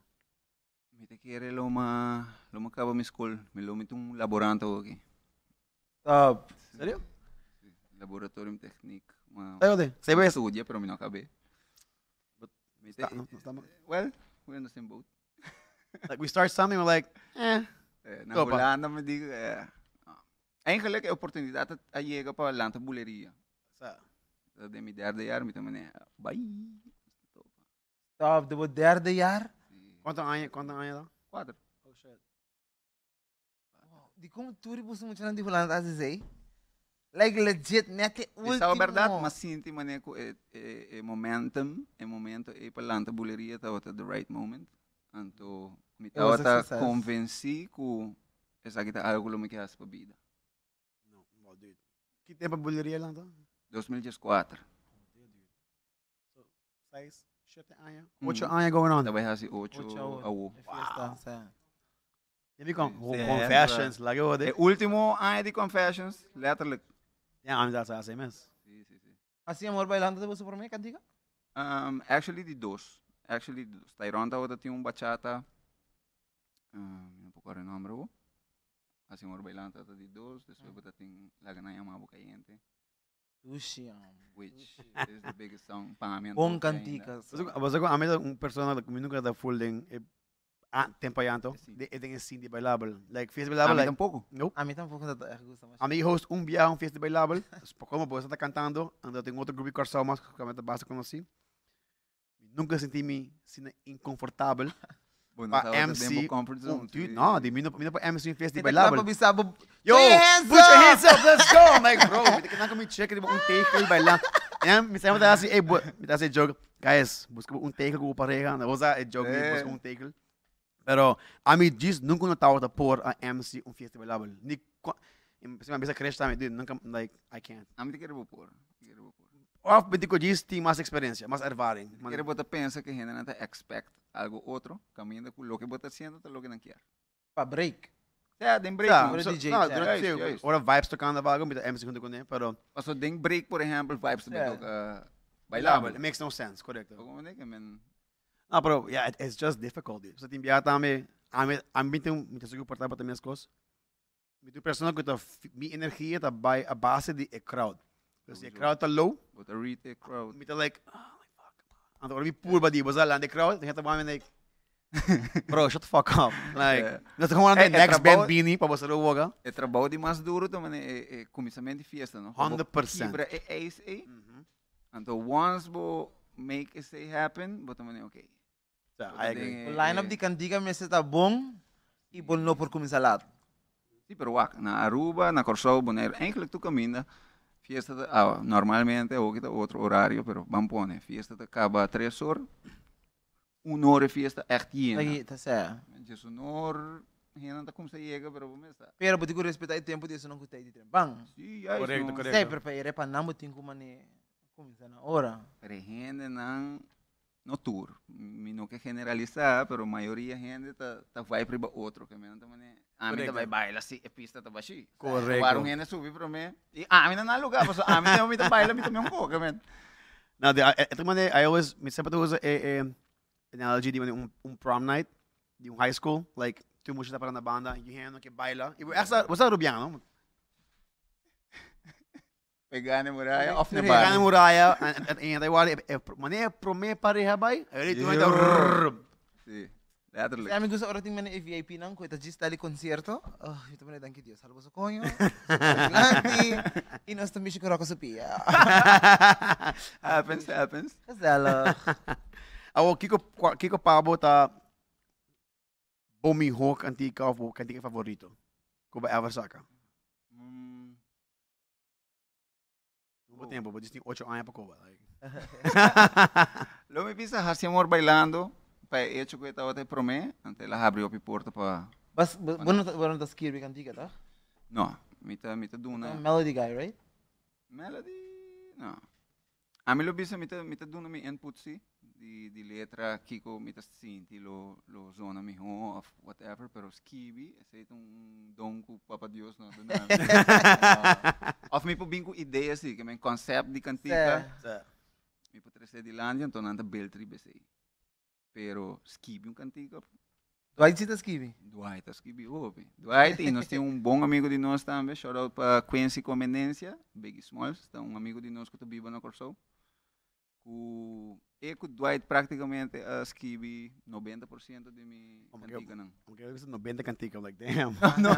Speaker 2: Mi te quiere lo ma lo ma acaba mi school, mi lo mit un laborante aqui.
Speaker 3: Top.
Speaker 4: Sério?
Speaker 2: Laboratorium technique. Ma
Speaker 4: Sa'yo din. Sa iba
Speaker 2: studia pero mi não acabei.
Speaker 4: But-
Speaker 2: Mi te,
Speaker 4: no, no,
Speaker 2: well, we're in the same boat.
Speaker 4: Like we start something, we're like, eh.
Speaker 2: Eh,
Speaker 4: Ikaw ba?
Speaker 2: nahulaan naman di eh. ah. Eigenlijk, a oportunidade at ayega pa lanta buleria.
Speaker 4: Sa,
Speaker 2: Dat de derde jaar met hem bye.
Speaker 3: Top. Dit wordt derde jaar.
Speaker 4: quanto años, quanto años dan?
Speaker 2: Quatro.
Speaker 4: Oh shit.
Speaker 3: Die komen toer moet je dan die Holland als ze zei. Like legit, net de
Speaker 2: Isso é verdade,
Speaker 3: último.
Speaker 2: mas sinto maneco é é momentum, é momento é para lanta buleria tá at the right moment. Anto me
Speaker 3: It was a
Speaker 2: tava
Speaker 3: success.
Speaker 2: convenci que essa aqui tá algo que as para vida.
Speaker 4: No, well, dude. Que tempo buleria lang to?
Speaker 2: 2004.
Speaker 4: Seis, siete años.
Speaker 2: Mm.
Speaker 4: Ocho años going on.
Speaker 2: Tava hasi 8
Speaker 3: Ocho
Speaker 2: awo.
Speaker 3: É fiesta, sim.
Speaker 4: Hindi ko,
Speaker 2: Sim,
Speaker 4: confessions, lagi ko
Speaker 2: É
Speaker 4: de.
Speaker 2: último ano de confessions, letterlijk.
Speaker 4: Yeah, I'm that's the mes.
Speaker 2: Sim, sim, sim.
Speaker 3: Assim, amor, bailando de você por mim, cantiga?
Speaker 2: Um, actually, de dos. Actually, de dos. Tyrone tava tinha um bachata. Um, não pouco o nome, bro. Assim, um bailando tava de dos. Depois bota tem Laganaya Mabo Caliente.
Speaker 3: Tuxi,
Speaker 2: Which is the biggest song para mim.
Speaker 3: Bom cantiga.
Speaker 4: Basta ko, amin un persona na kung nunca da full ding, eh, ah, tempo yanto,
Speaker 2: Sim.
Speaker 4: de edeng hindi bailable. Like, fiesta
Speaker 2: A
Speaker 4: bailable,
Speaker 2: mim
Speaker 4: like,
Speaker 2: tampouco.
Speaker 4: nope.
Speaker 3: A mim tampouco dá gusta mais.
Speaker 4: A mim host um viaje, um fiesta bailable, pouco uma bolsa tá cantando, ando tem outro grupo de corsalmas, que eu basta conheci. Nunca senti me sina inconfortável.
Speaker 2: Bom,
Speaker 4: Pa MC,
Speaker 2: zone.
Speaker 4: dude, no, di mina mina pa MC um fiesta
Speaker 3: Kita
Speaker 4: bailable.
Speaker 3: kenapa bisa be-
Speaker 4: Yo,
Speaker 3: Put your hands up!
Speaker 4: let's go. I'm like, bro, kita kena kami check di ba un take bailar. Yan, mi sama tayo si, eh, mi tayo si joke, guys, busca un take ko pareha. Na usa eh joke,
Speaker 2: Eh.
Speaker 4: busca un take. Pero, a mim diz, nunca não tava por a MC um fiesta bailável. Ni, se uma vez a creche também, dude, nunca, like, I can't.
Speaker 2: A mim te quero pôr. Quero pôr.
Speaker 4: Of, binti ko diz, tem mais experiência, mais ervaring.
Speaker 2: Quero botar pensa que gente não expect algo outro, caminho com o que botar sendo, tá lo que não quer.
Speaker 3: Pra break.
Speaker 2: É, tem break. Não.
Speaker 4: so,
Speaker 3: DJ,
Speaker 4: no,
Speaker 3: ja.
Speaker 4: durante
Speaker 2: Juist,
Speaker 4: sim,
Speaker 2: juist.
Speaker 4: ora vibes tocando vago, mit MC junto com ele, pero
Speaker 2: Als we denk break, por exemplo, vibes
Speaker 3: yeah.
Speaker 2: uh,
Speaker 4: bailável. It makes no sense, correcto.
Speaker 2: Como é que men
Speaker 4: No, pero yeah, it, it's just difficult. Dude. So, timbiya tami, ami, ami binti um, binti sugo portar pa minhas coisas. Binti persona ko ta mi energia by a base di a crowd. Kasi a crowd ta low,
Speaker 2: But a retake crowd.
Speaker 4: mi ta like, oh Ando mi pool ba di ba lang the crowd, tinha ta ba like Bro, shut the fuck up. Like,
Speaker 2: Yeah.
Speaker 4: that's the one
Speaker 2: Eh,
Speaker 4: the next
Speaker 2: eh,
Speaker 4: band bini pa ba sa luwaga.
Speaker 2: É trabalho de mais duro também é, é começamento de festa, não?
Speaker 4: 100%.
Speaker 2: Quebra é ace, é. Então, once bo make it say happen, também é ok.
Speaker 4: So, I agree.
Speaker 3: O line-up de cantiga me está bom e bom não por começar lá.
Speaker 2: Sim, pero wak, na Aruba, na Corsou, Bonaire, eigenlijk tu caminha, fiesta, de, ah, normalmente, ook het outro horário, pero vamos pôr, fiesta de acaba a 3 horas, uma hora fiesta echt llena.
Speaker 3: Aí, tá certo.
Speaker 2: Dus een uur, geen aan de komst chega, pero vamos estar.
Speaker 3: Pero pode respeitar o tempo disso não gostei de trem. Bang.
Speaker 2: Sim, juist,
Speaker 4: Correcto,
Speaker 2: no.
Speaker 4: correcto.
Speaker 3: Sei, pero para ir para não tem como ne começar na hora.
Speaker 2: Pero gente não no tour. Mi no que generalizar, pero maioria gente tá tá vai para outro, que menos também. A
Speaker 4: Correcto.
Speaker 2: também baila assim, a pista tá baixi.
Speaker 4: Correcto.
Speaker 2: Agora gente subir para mim. E a mim não lugar, mas a mim também baila, me também um pouco, man.
Speaker 4: Now, the, I, man, I always, may sempre usa eh, eh, analogy man, um, um prom night, di um high school, like, tu mo siya para na banda, you hand que baila. E essa, você rubiano, no?
Speaker 2: Pegar na muralha, off na.
Speaker 4: Kana
Speaker 2: bar.
Speaker 4: muraya, at and I wali, eh, mane prome pareha bay? Ay, tu
Speaker 2: Yeah.
Speaker 4: daw.
Speaker 2: Sim, letterlijk.
Speaker 3: Sa amin gusto orating man VIP nang ko ita just tali konserto. Oh, ito man danke Dios. Salvo sa konyo. Lanti. Inos to mishi ko sa pia.
Speaker 2: happens, happens.
Speaker 3: Kasala.
Speaker 4: Awo, Kiko, Kiko Pabo ta, bumihok antika of kantika favorito. Ko ba ever saka?
Speaker 2: Mm,
Speaker 4: Não tempo, but just think 8 anos pa ko ba? Like.
Speaker 2: Lo me pisa hasi amor bailando, pa hecho que estaba te promé, ante la abriu a porta pa
Speaker 3: Bas, bueno, bueno, das kirby kantika ta.
Speaker 2: No, mita mita duna.
Speaker 3: Melody guy, right?
Speaker 2: Melody, no. A mim lo bisa mita mita duna mi input si di di letra Kiko mita sinti lo lo zona mi ho of whatever, pero skibi esse um dom ku papa Dios no duna. of mi po bingo ideia si, que men concept di cantica,
Speaker 3: Sa-
Speaker 2: mi po trese di landia, então nanta beltri bese. Pero Skibi um cantiga.
Speaker 3: Dwight Cita Skibi.
Speaker 2: Dwight, a Skibi Hope. Dwight, e nós temos um bom amigo de nós também. Shout out para Quincy Comenência, Big Smalls. Então, um amigo de nós que tu vive na Corso. O e com Dwight praticamente a Skibi 90% de minha
Speaker 4: Oh my
Speaker 2: cantiga não.
Speaker 4: This is 90 cantica. I'm like, damn.
Speaker 2: No, no.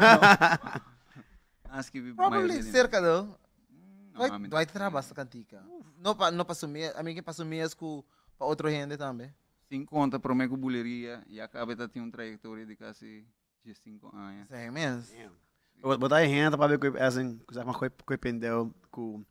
Speaker 2: A
Speaker 3: Probably cerca though.
Speaker 2: Hum,
Speaker 3: Dwight, trabalha essa cantica. Não para não para sumir, a mim que para sumir com para outro gente também.
Speaker 2: Sim, conta para mim com buleria e acaba de ter uma trajetória de quase 5 anos.
Speaker 3: É mesmo.
Speaker 4: Damn. Wat, wat hij hand op heb ik als een zeg maar gooi gooi pendel ku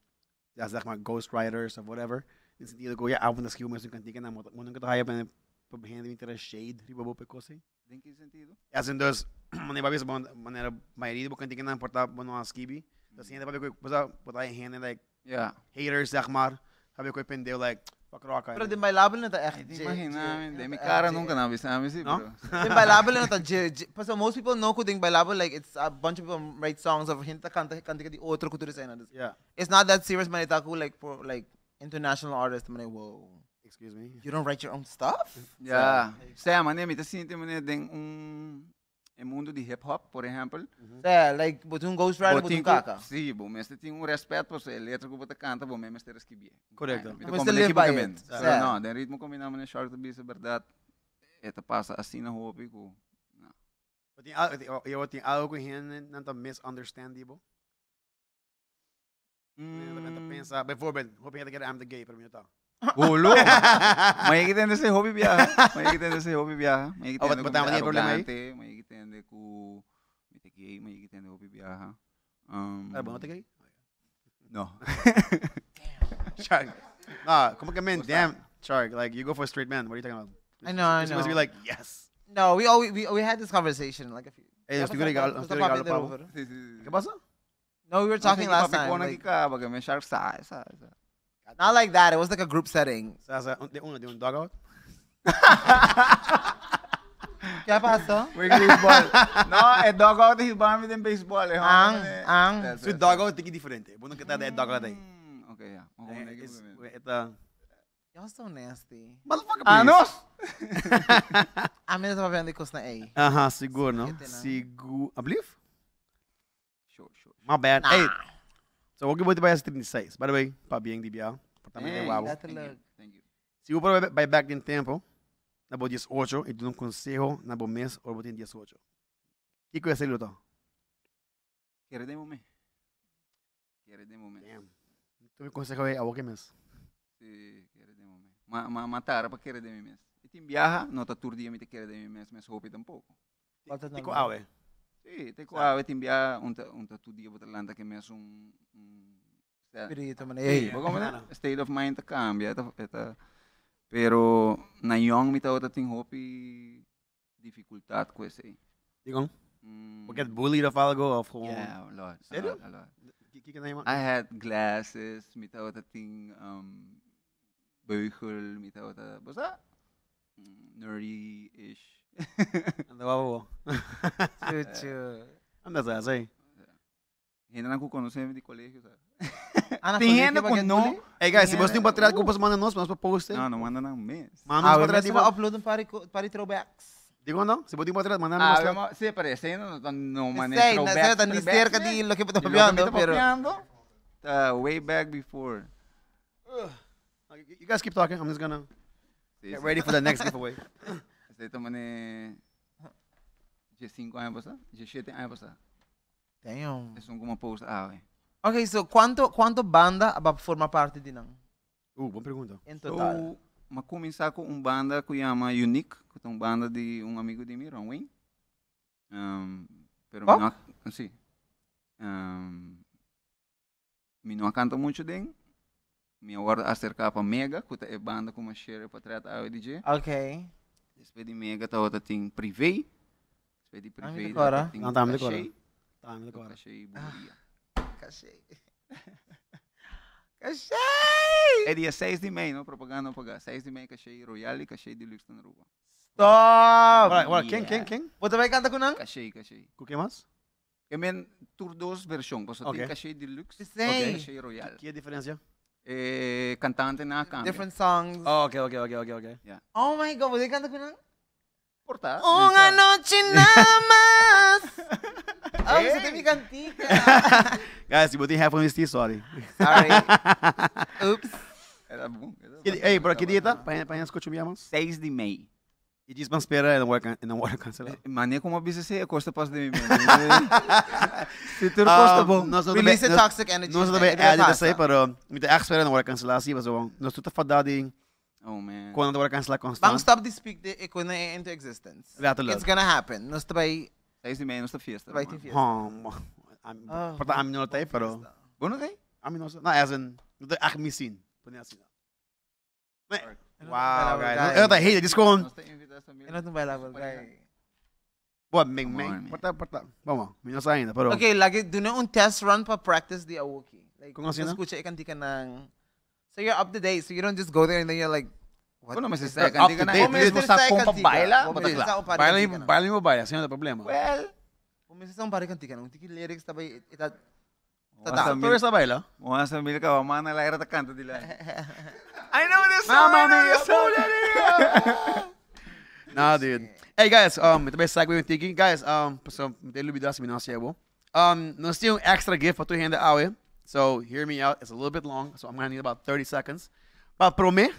Speaker 4: ja zeg maar ghost riders of whatever. In sentido que ja avond das que o mesmo cantica na moto. Que tá aí para para hand inteira shade riba bo pecosi.
Speaker 2: Em que sentido?
Speaker 4: As in dus maneira babis maneira maioria do cantica na porta bono askibi. Das hand para que posa botar em hand like
Speaker 2: Ja.
Speaker 4: haters. Heb ik gooi pendel like fuck rock.
Speaker 3: Pero din bailable na ta echt.
Speaker 2: Hindi
Speaker 3: J-
Speaker 2: imagina,
Speaker 3: J-
Speaker 2: de mi
Speaker 3: eh,
Speaker 2: cara
Speaker 3: J-
Speaker 2: nunca navisami si
Speaker 4: No?
Speaker 2: bro.
Speaker 3: Din bailable na ta. J- J- So most people know ko din bailable like it's a bunch of people write songs of hinta kanta kanta di outro kultura sa ina.
Speaker 4: Yeah.
Speaker 3: It's not that serious man ita ko like for like international artist man whoa.
Speaker 4: Excuse me.
Speaker 3: You don't write your own stuff?
Speaker 2: Yeah. Sa man, mi ta sinti man den um e mundo de hip hop, por exemplo.
Speaker 3: Yeah, like botun Ghost Rider botun kaka.
Speaker 2: Sim, bom, mas tem um respeito por a letra que você canta, bom, mas ter que bem.
Speaker 4: Correcto.
Speaker 2: Então,
Speaker 3: Mas
Speaker 2: equipamento.
Speaker 3: it.
Speaker 2: So,
Speaker 3: Yeah.
Speaker 2: Não, den ritmo combinamos na short to be sa verdade. Eta passa assim na
Speaker 4: al je wat die algo hand nanta misunderstandable. Mm.
Speaker 2: Mm.
Speaker 4: Pensa, bijvoorbeeld, hoop je dat ik I'm the gay, pero tá.
Speaker 2: Ulo! May kitende sa hobby biyahe. May kitende sa hobby biyahe. May
Speaker 4: Oh,
Speaker 2: kitende
Speaker 4: ba't-
Speaker 2: ko
Speaker 4: ba't tama niya yung problema eh?
Speaker 2: arrogante. May kitende ko mitigay. May kitende hobby biyahe. Um,
Speaker 4: Ano ba, not the gay?
Speaker 2: No.
Speaker 4: Shark. Nah, como que man, damn, Shark, like you go for a straight man. What are you talking about?
Speaker 3: I know, I
Speaker 4: You're supposed to be
Speaker 3: know.
Speaker 4: like, yes.
Speaker 3: No, we always we, we had this conversation like a few.
Speaker 4: Eh,
Speaker 3: Tapos
Speaker 4: estoy regalo,
Speaker 3: tapos
Speaker 4: estoy
Speaker 3: napapit
Speaker 4: regalo
Speaker 3: din
Speaker 4: pa ako.
Speaker 3: over.
Speaker 2: Sí, sí, sí.
Speaker 4: ¿Qué pasa?
Speaker 3: No, we were talking last time.
Speaker 2: Ko
Speaker 3: Like,
Speaker 2: ka, baga may shark sa, sa, sa.
Speaker 3: Not like that. It was like a group setting.
Speaker 4: Sa sa de uno de un dog out.
Speaker 3: ¿Qué pasó?
Speaker 2: Wait, baseball. no, eh, dog out is bami din baseball. Eh,
Speaker 3: Ang,
Speaker 2: eh.
Speaker 3: ang.
Speaker 2: That's
Speaker 4: So
Speaker 2: it.
Speaker 4: dog out tiki diferente. Bueno que tá de dog out aí.
Speaker 2: Mm, Okay, yeah. Oh,
Speaker 4: Eh,
Speaker 2: naging
Speaker 4: is-
Speaker 2: movement.
Speaker 4: Ita
Speaker 3: Y'all so nasty.
Speaker 4: Motherfucker, please.
Speaker 2: Anos!
Speaker 3: A mim estava vendo com na A.
Speaker 4: Aha, seguro, no?
Speaker 3: Ito na.
Speaker 4: Seguro. I believe?
Speaker 2: Sure, sure.
Speaker 4: My bad.
Speaker 3: Nah.
Speaker 4: Hey, so huwag yung ba sa 36? By the way, pa bien di biya. Portamento
Speaker 2: Hey.
Speaker 3: That
Speaker 2: Thank you. Thank you.
Speaker 4: Se o para vai back din tempo, na bo 18, e dun consejo na bo mes or bo tin 18. Iko esse luto.
Speaker 2: Quiere de momento. Quiere de momento.
Speaker 4: Damn. Tu me consejo aí a que mes.
Speaker 2: Sí, quiere de momento. Ma, ma, matar para de mes. E tim viaja, no ta tur dia mi te quiere de mi mes, mes hopi tampoco. Sí, te ko ave tim viaja, un ta un ta tu dia botalanda que mes un un sa-
Speaker 3: Espírito, man.
Speaker 2: Sí,
Speaker 3: Hey.
Speaker 2: bago mo
Speaker 4: Ano?
Speaker 2: na, state of mind ta cambia, ita, ita, pero na young mi ta ota ting hopi dificultad ko ese.
Speaker 4: Digon,
Speaker 2: Mm,
Speaker 4: o get bullied of algo of gewoon.
Speaker 2: Yeah, a lot. a
Speaker 4: Serio?
Speaker 2: lot, a lot.
Speaker 4: Kika na yung
Speaker 2: I had glasses, mi ta ota ting um, beugel, mi ta ota, basta, mm, nerdy-ish.
Speaker 4: Ando wawo.
Speaker 3: Chuchu.
Speaker 4: Anda sa say.
Speaker 2: Hindi na ko conocemos de colegio, sabe?
Speaker 3: Ana,
Speaker 2: Tem
Speaker 3: que
Speaker 2: com
Speaker 3: bagay
Speaker 2: no.
Speaker 3: duli?
Speaker 4: Hey guys, se você tem um patriarca,
Speaker 2: uh.
Speaker 4: como manda nós, mas para post.
Speaker 2: Não, não manda ng mes.
Speaker 4: Manda
Speaker 3: Ah,
Speaker 4: nós
Speaker 3: must
Speaker 4: diba?
Speaker 3: upload ng pari, pari throwbacks.
Speaker 4: Digo não? Se você tem um patriarca, manda
Speaker 2: Ah,
Speaker 4: nós.
Speaker 2: vamos, sí, pero ese no, no, no man
Speaker 3: Sei, na
Speaker 2: throwbacks,
Speaker 3: certa, ni
Speaker 2: throwbacks,
Speaker 3: cerca di lo que
Speaker 2: que
Speaker 3: viendo,
Speaker 2: me
Speaker 3: pero...
Speaker 2: uh, way back before.
Speaker 4: You guys keep talking. I'm just gonna get ready for the next giveaway.
Speaker 2: Ito man eh, 15 años pasado, 17 años pasado.
Speaker 3: Damn.
Speaker 2: Es un como post ah, eh.
Speaker 3: Okay, so quanto quanto banda ba forma parte din ng
Speaker 4: Uh, boa pergunta.
Speaker 3: in total?
Speaker 2: So, macomeçar com um banda que chama Unique, que é um banda de um amigo de mim, Ron Wayne. Um, pero
Speaker 3: Oh?
Speaker 2: não, sim. Um, me não canta muito bem. Me agora acercar para Mega, que é banda com uma share para trás da DJ.
Speaker 3: Okay.
Speaker 2: Depois de Mega, tá outra tem Privé. Depois de
Speaker 3: Ah, me
Speaker 2: Privé,
Speaker 4: Não, tá, me
Speaker 2: Cachê.
Speaker 4: decora. Tá, me
Speaker 2: Do
Speaker 4: decora.
Speaker 2: Cachê e Buria.
Speaker 3: Cachê. Cachê!
Speaker 2: É dia 6 de maio, não? Propaganda pagar. 6 de maio, Cachê Royal e Cachê Deluxe na rua.
Speaker 3: Stop!
Speaker 4: Ora, ora, quem, quem, quem?
Speaker 3: Você vai cantar com nang?
Speaker 2: Cachê, Cachê.
Speaker 4: Com quem mais?
Speaker 2: Eu men tour dos versão, porque
Speaker 4: Ok.
Speaker 2: tem Cachê Deluxe e Cachê Royal.
Speaker 4: Que é a diferença?
Speaker 2: Eh, cantante na cambia.
Speaker 3: Different songs.
Speaker 4: Oh, okay, okay, okay, okay, okay.
Speaker 3: Oh my God, ¿puedes cantar con
Speaker 2: Porta.
Speaker 3: Una noche nada más. Oh, você tem mi cantica.
Speaker 4: Guys, you botei headphones tea, sorry.
Speaker 3: Sorry. Oops.
Speaker 2: Era bom.
Speaker 4: Ei, que dia tá? Para para escutar minha mãos.
Speaker 2: 6 de May.
Speaker 4: E diz para espera e não vai can- e não vai cancelar.
Speaker 2: Mané como avisa se costa pas de mim. Se tu costa bom.
Speaker 4: Nós não
Speaker 3: Release the
Speaker 4: também-
Speaker 3: toxic energy.
Speaker 4: Nós
Speaker 3: né?
Speaker 4: também
Speaker 3: Ele
Speaker 4: é de
Speaker 3: passa.
Speaker 4: sei, pero me te espera não vai cancelar assim, mas nós tudo fadado
Speaker 2: Oh man.
Speaker 4: quando não vai cancelar
Speaker 3: Bang
Speaker 4: constante.
Speaker 3: stop the speak the ikuna into existence.
Speaker 4: Later,
Speaker 3: It's
Speaker 4: love.
Speaker 3: gonna happen. Nós também
Speaker 2: 6 de May nossa festa.
Speaker 3: vai
Speaker 2: mano.
Speaker 3: ter
Speaker 4: Hum,
Speaker 3: Ah,
Speaker 4: Porta amin não tem, pero
Speaker 2: Bom não tem?
Speaker 4: amin não. Não, as in, não tem ach misin. Põe assim. Né? Wow, guys.
Speaker 3: guys.
Speaker 4: Eu tá hate, diz com
Speaker 2: Nós temos invitar essa
Speaker 3: Eu não tô bailando, guy.
Speaker 4: Boa, meng
Speaker 2: Come on,
Speaker 4: meng.
Speaker 2: man.
Speaker 4: Porta, porta. Vamos, me não sai ainda, pero
Speaker 3: Okay, lagi do na un test run pa practice the awoki. Like,
Speaker 4: Kung sino?
Speaker 3: escucha ikantika ng... So you're up to date, so you don't just go there and then you're like, what?
Speaker 2: Bueno, mas
Speaker 3: is
Speaker 2: está
Speaker 3: that?
Speaker 2: cantica
Speaker 4: Up to
Speaker 2: na
Speaker 4: date,
Speaker 3: Oh, mas
Speaker 4: mesmo
Speaker 3: esse
Speaker 4: sa
Speaker 3: é
Speaker 4: kung
Speaker 3: cantica.
Speaker 4: pabaila,
Speaker 3: Oh, mas
Speaker 4: batakla.
Speaker 3: esse é o pare
Speaker 4: Baila
Speaker 3: cantica
Speaker 4: mo,
Speaker 3: na.
Speaker 4: baila mo baila, sino problema.
Speaker 2: Well,
Speaker 3: Kung minsan sa pare kantika nung tiki lyrics tabay ita
Speaker 2: Dila. I know this
Speaker 4: Mamma
Speaker 2: song. I know
Speaker 4: mia,
Speaker 2: this song.
Speaker 4: Nah, dude. Hey guys, um, yung segue yung tiki? Guys, um, so, may lubida sa minasya Um, nós temos um extra gift para tu renda awe. So, hear me out. It's a little bit long, so I'm gonna need about 30 seconds. Para prome.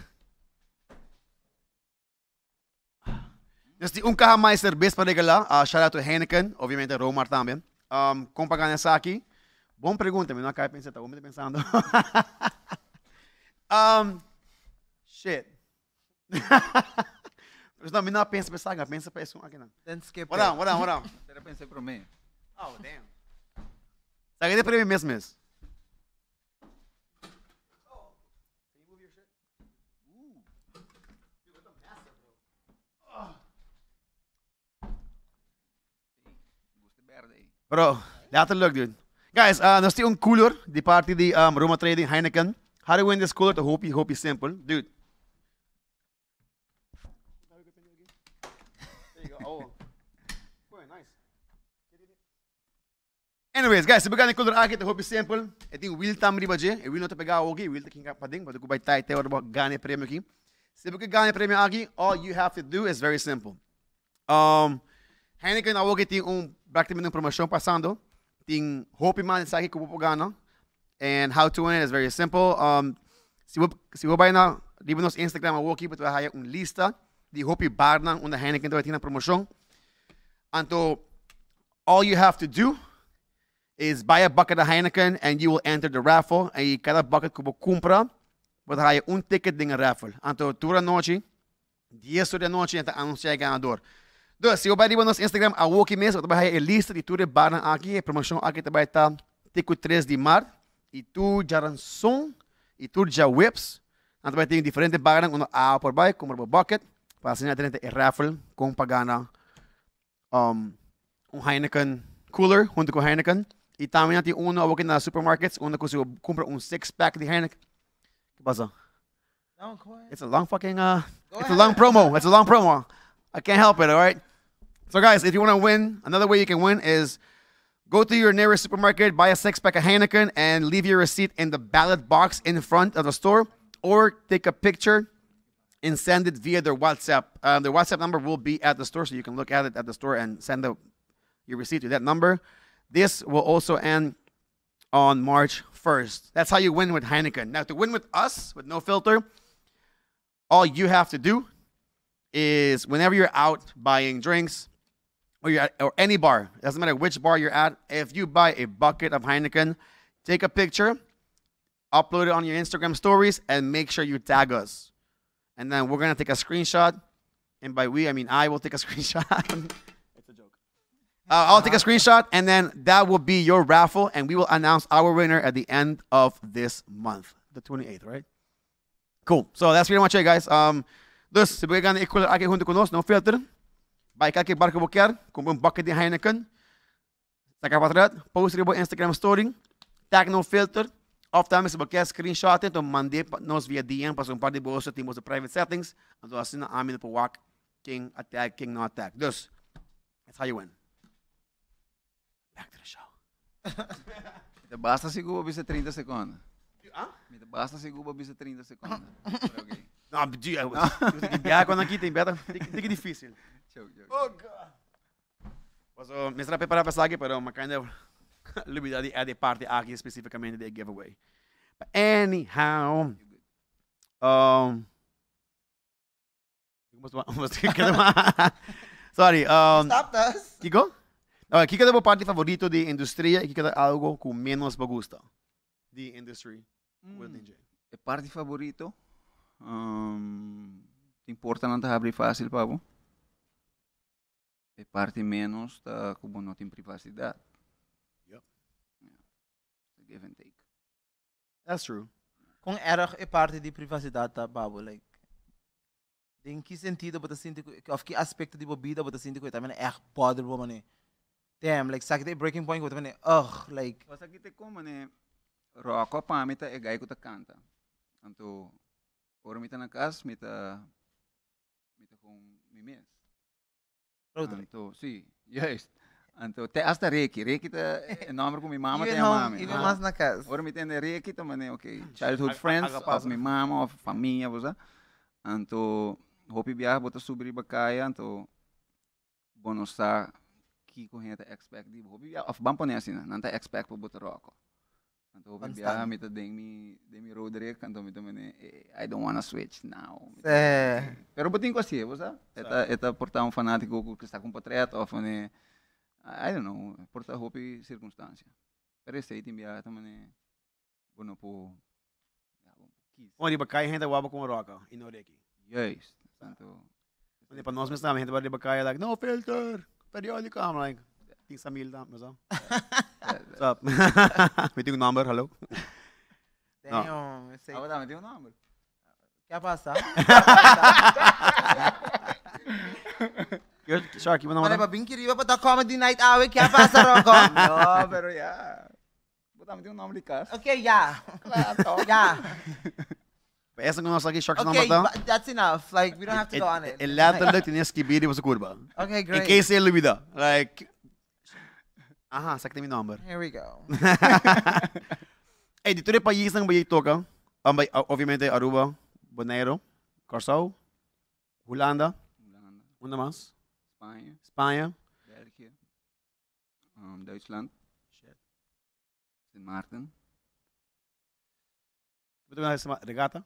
Speaker 4: Nós temos um carro mais cerveja para regalar. Uh, shout out to Heineken, obviamente Romar também. Um, como pagar nessa aqui? Boa pergunta, mas não acaba pensando, tá muito pensando. um, shit. Não, me não pensa pensar, pensa para isso aqui não.
Speaker 3: Then skip
Speaker 4: on, what on?
Speaker 2: Pero pensei pro mim.
Speaker 4: Oh, damn. Sabe de prêmio mesmo mesmo. Bro, later look, dude. Guys, uh, temos um cooler de parte de um, Roma Trading Heineken. How to win this cooler? To you, hope you simple. Dude. There you go. Oh. Nice. Anyways, guys, se pegar no cooler aqui, you simple. E tem wheel tam riba je. E wheel não te pegar wheel te kinga pading, mas tu vai tai te ora ganhe prêmio aqui. Se você ganha prêmio aqui, all you have to do is very simple. Um, Heineken na Wogi tem um praticamente uma promoção passando. Tem Hope Man sa aqui como gana. And how to win it is very simple. Um, se você se você vai na liba nos Instagram a Wogi, você vai uma lista de Hope Bar na uma Heineken que tem na promoção. Então, all you have to do is buy a bucket of Heineken and you will enter the raffle. E cada bucket que você compra, você vai um ticket de raffle. Então, toda noite, 10 da noite, então anunciar ganador. Se eu vai no nosso Instagram, a Woki mesmo, vai a lista de tudo barna aqui, a promoção aqui também está tico 3 de mar, tu já ransom, e tu já whips, então vai ter diferentes barna, um a por baixo, como o bucket, para assinar de raffle, com pagana, um, um Heineken cooler, junto com Heineken, e também tem um aqui na supermarkets, onde você compra um six-pack de Heineken. que passa? It's a long fucking uh it's a long promo. It's a long promo. I can't help it, all right? So guys, if you want to win, another way you can win is go to your nearest supermarket, buy a six pack of Heineken, and leave your receipt in the ballot box in front of the store, or take a picture and send it via their WhatsApp. Um, their WhatsApp number will be at the store, so you can look at it at the store and send the, your receipt to that number. This will also end on March 1st. That's how you win with Heineken. Now, to win with us, with no filter, all you have to do is whenever you're out buying drinks or you're at or any bar, it doesn't matter which bar you're at, if you buy a bucket of Heineken, take a picture, upload it on your Instagram stories, and make sure you tag us. And then we're gonna take a screenshot. And by we, I mean I will take a screenshot. it's a joke. Uh, I'll take a screenshot, and then that will be your raffle, and we will announce our winner at the end of this month, the 28th, right? Cool. So that's pretty much it, guys. Um, dus, se você ganha equal aqui junto conosco, no filter, cá que barco boquear, com um bucket de Heineken, saca para trás, post Instagram story, tag no filter, off time se você quer screenshot, então mande pa- nos via DM para um par de bolsa, temos os private settings, então assim na amin po walk, king attack, king no attack. Dus, that's how you win. Back to the show.
Speaker 2: Basta siguro bisa 30 segundos.
Speaker 4: Ah?
Speaker 2: Mita basta siguro bisa 30 segundos.
Speaker 4: Não, eu tenho que quando aqui tem beta, tem que difícil.
Speaker 2: Joke, joke.
Speaker 4: Oh god. So, me estará preparado para sair, pero me kind of lubida de de parte aqui especificamente de giveaway. But anyhow, um, Mas- mas- que mais? Sorry, um,
Speaker 3: Stop us.
Speaker 4: Kiko? Okay, Kiko é o parte favorito de indústria e Kiko é algo que menos me gusta de industry
Speaker 2: Mm. E parte favorito? Um, te importa não te abrir fácil, pavo? E parte menos, tá como não tem privacidade.
Speaker 4: Yep.
Speaker 2: Yeah. A give and take.
Speaker 4: That's true.
Speaker 3: Kung erg é parte de privacidade, tá, babo? Like, em que sentido você sente que, of que aspecto de bebida você sente que também é erg bother wo man Damn, like, sakit breaking point ko também ugh, like,
Speaker 2: Basta kita ko man roko pa mita e gai ko ta canta. Anto ora mita na kas mita mita kung mimis.
Speaker 3: road trip.
Speaker 2: Anto si, yes. Anto te hasta Reiki, Reiki ta number ko mi mama te mami.
Speaker 3: even
Speaker 2: Ah.
Speaker 3: mas na casa.
Speaker 2: Ora mi tende Reiki ta mane okay, childhood friends of mi mama of família, bosa. Anto hopi biya bota subir bakaya anto bonosa ki ko heta expect di hopi biya of bampo ne asina nanta expect po bota roko. Biya
Speaker 3: Constant.
Speaker 2: mi ta ding mi de mi Roderick anto mi ta mane eh, I don't wanna switch now.
Speaker 3: Eh.
Speaker 2: Pero bating ko siya, bosa. Eta eta porta um fanático que está com patriota of mane I don't know, porta hopi circunstância. Pero esse aí tem biya ta mane bono po.
Speaker 4: Onde ba kaya gente waba com roca e no reki.
Speaker 2: Juist. Tanto,
Speaker 4: Onde para nós mesmo gente ba ba kaya like no filter, periódico I'm like tinha mil da, mas ó. What's up? Me tem um number, hello.
Speaker 3: Damn, esse
Speaker 2: Ah, dame, tem um número.
Speaker 3: Quer passar?
Speaker 4: Good, Sharky, mo
Speaker 3: Olha,
Speaker 4: naman.
Speaker 3: ba bem querido para dar comedy night awe, quer passar Rocco?
Speaker 2: Não, pero ya. Botamos, tem um nome de casa.
Speaker 3: Okay, yeah. Yeah.
Speaker 4: Essa que nós aqui Sharky
Speaker 3: Okay,
Speaker 4: number
Speaker 3: but that's enough. Like we don't have to go on it.
Speaker 4: El lateral tinha skibidi was curva.
Speaker 3: Okay,
Speaker 4: Em
Speaker 3: great.
Speaker 4: case ele lubida. Like Aha, sa tem number.
Speaker 3: Here we go.
Speaker 4: Eh, dito rin país ng bayay toka. Um, bay, uh, obviamente Aruba, Bonaire, Curaçao, Holanda,
Speaker 2: Holanda,
Speaker 4: onde mais?
Speaker 2: Espanha,
Speaker 4: Espanha.
Speaker 2: België, um, Duitsland,
Speaker 4: Shit.
Speaker 2: Sint Maarten.
Speaker 4: Betul nga sa regata?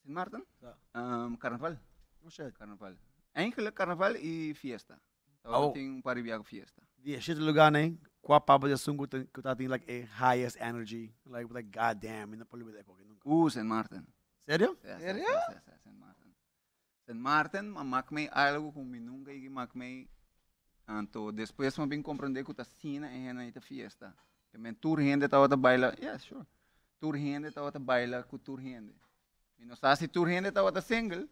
Speaker 2: Sint Maarten?
Speaker 4: Ja.
Speaker 2: Um, carnaval.
Speaker 4: Oh shit.
Speaker 2: Carnaval. Eigenlijk carnaval e fiesta.
Speaker 4: Oh.
Speaker 2: Oh. Tem um paribiago fiesta.
Speaker 4: Di shit lugar na yun. Kwa pa ba yung ko ko tating like a highest energy. Like like god damn, ina pa lubida ko.
Speaker 2: Uh? Ja, ja, ja, Sint Maarten. Sint Maarten, maak mij algo kung mi nunca maak mij anto después mo bin comprender ko ta sina e hena ita fiesta. Que men tour hende tawa ta baila. Yeah, sure. Tour hende tawa ta baila ku tour hende. Mi no sa si tour hende tawa ta single,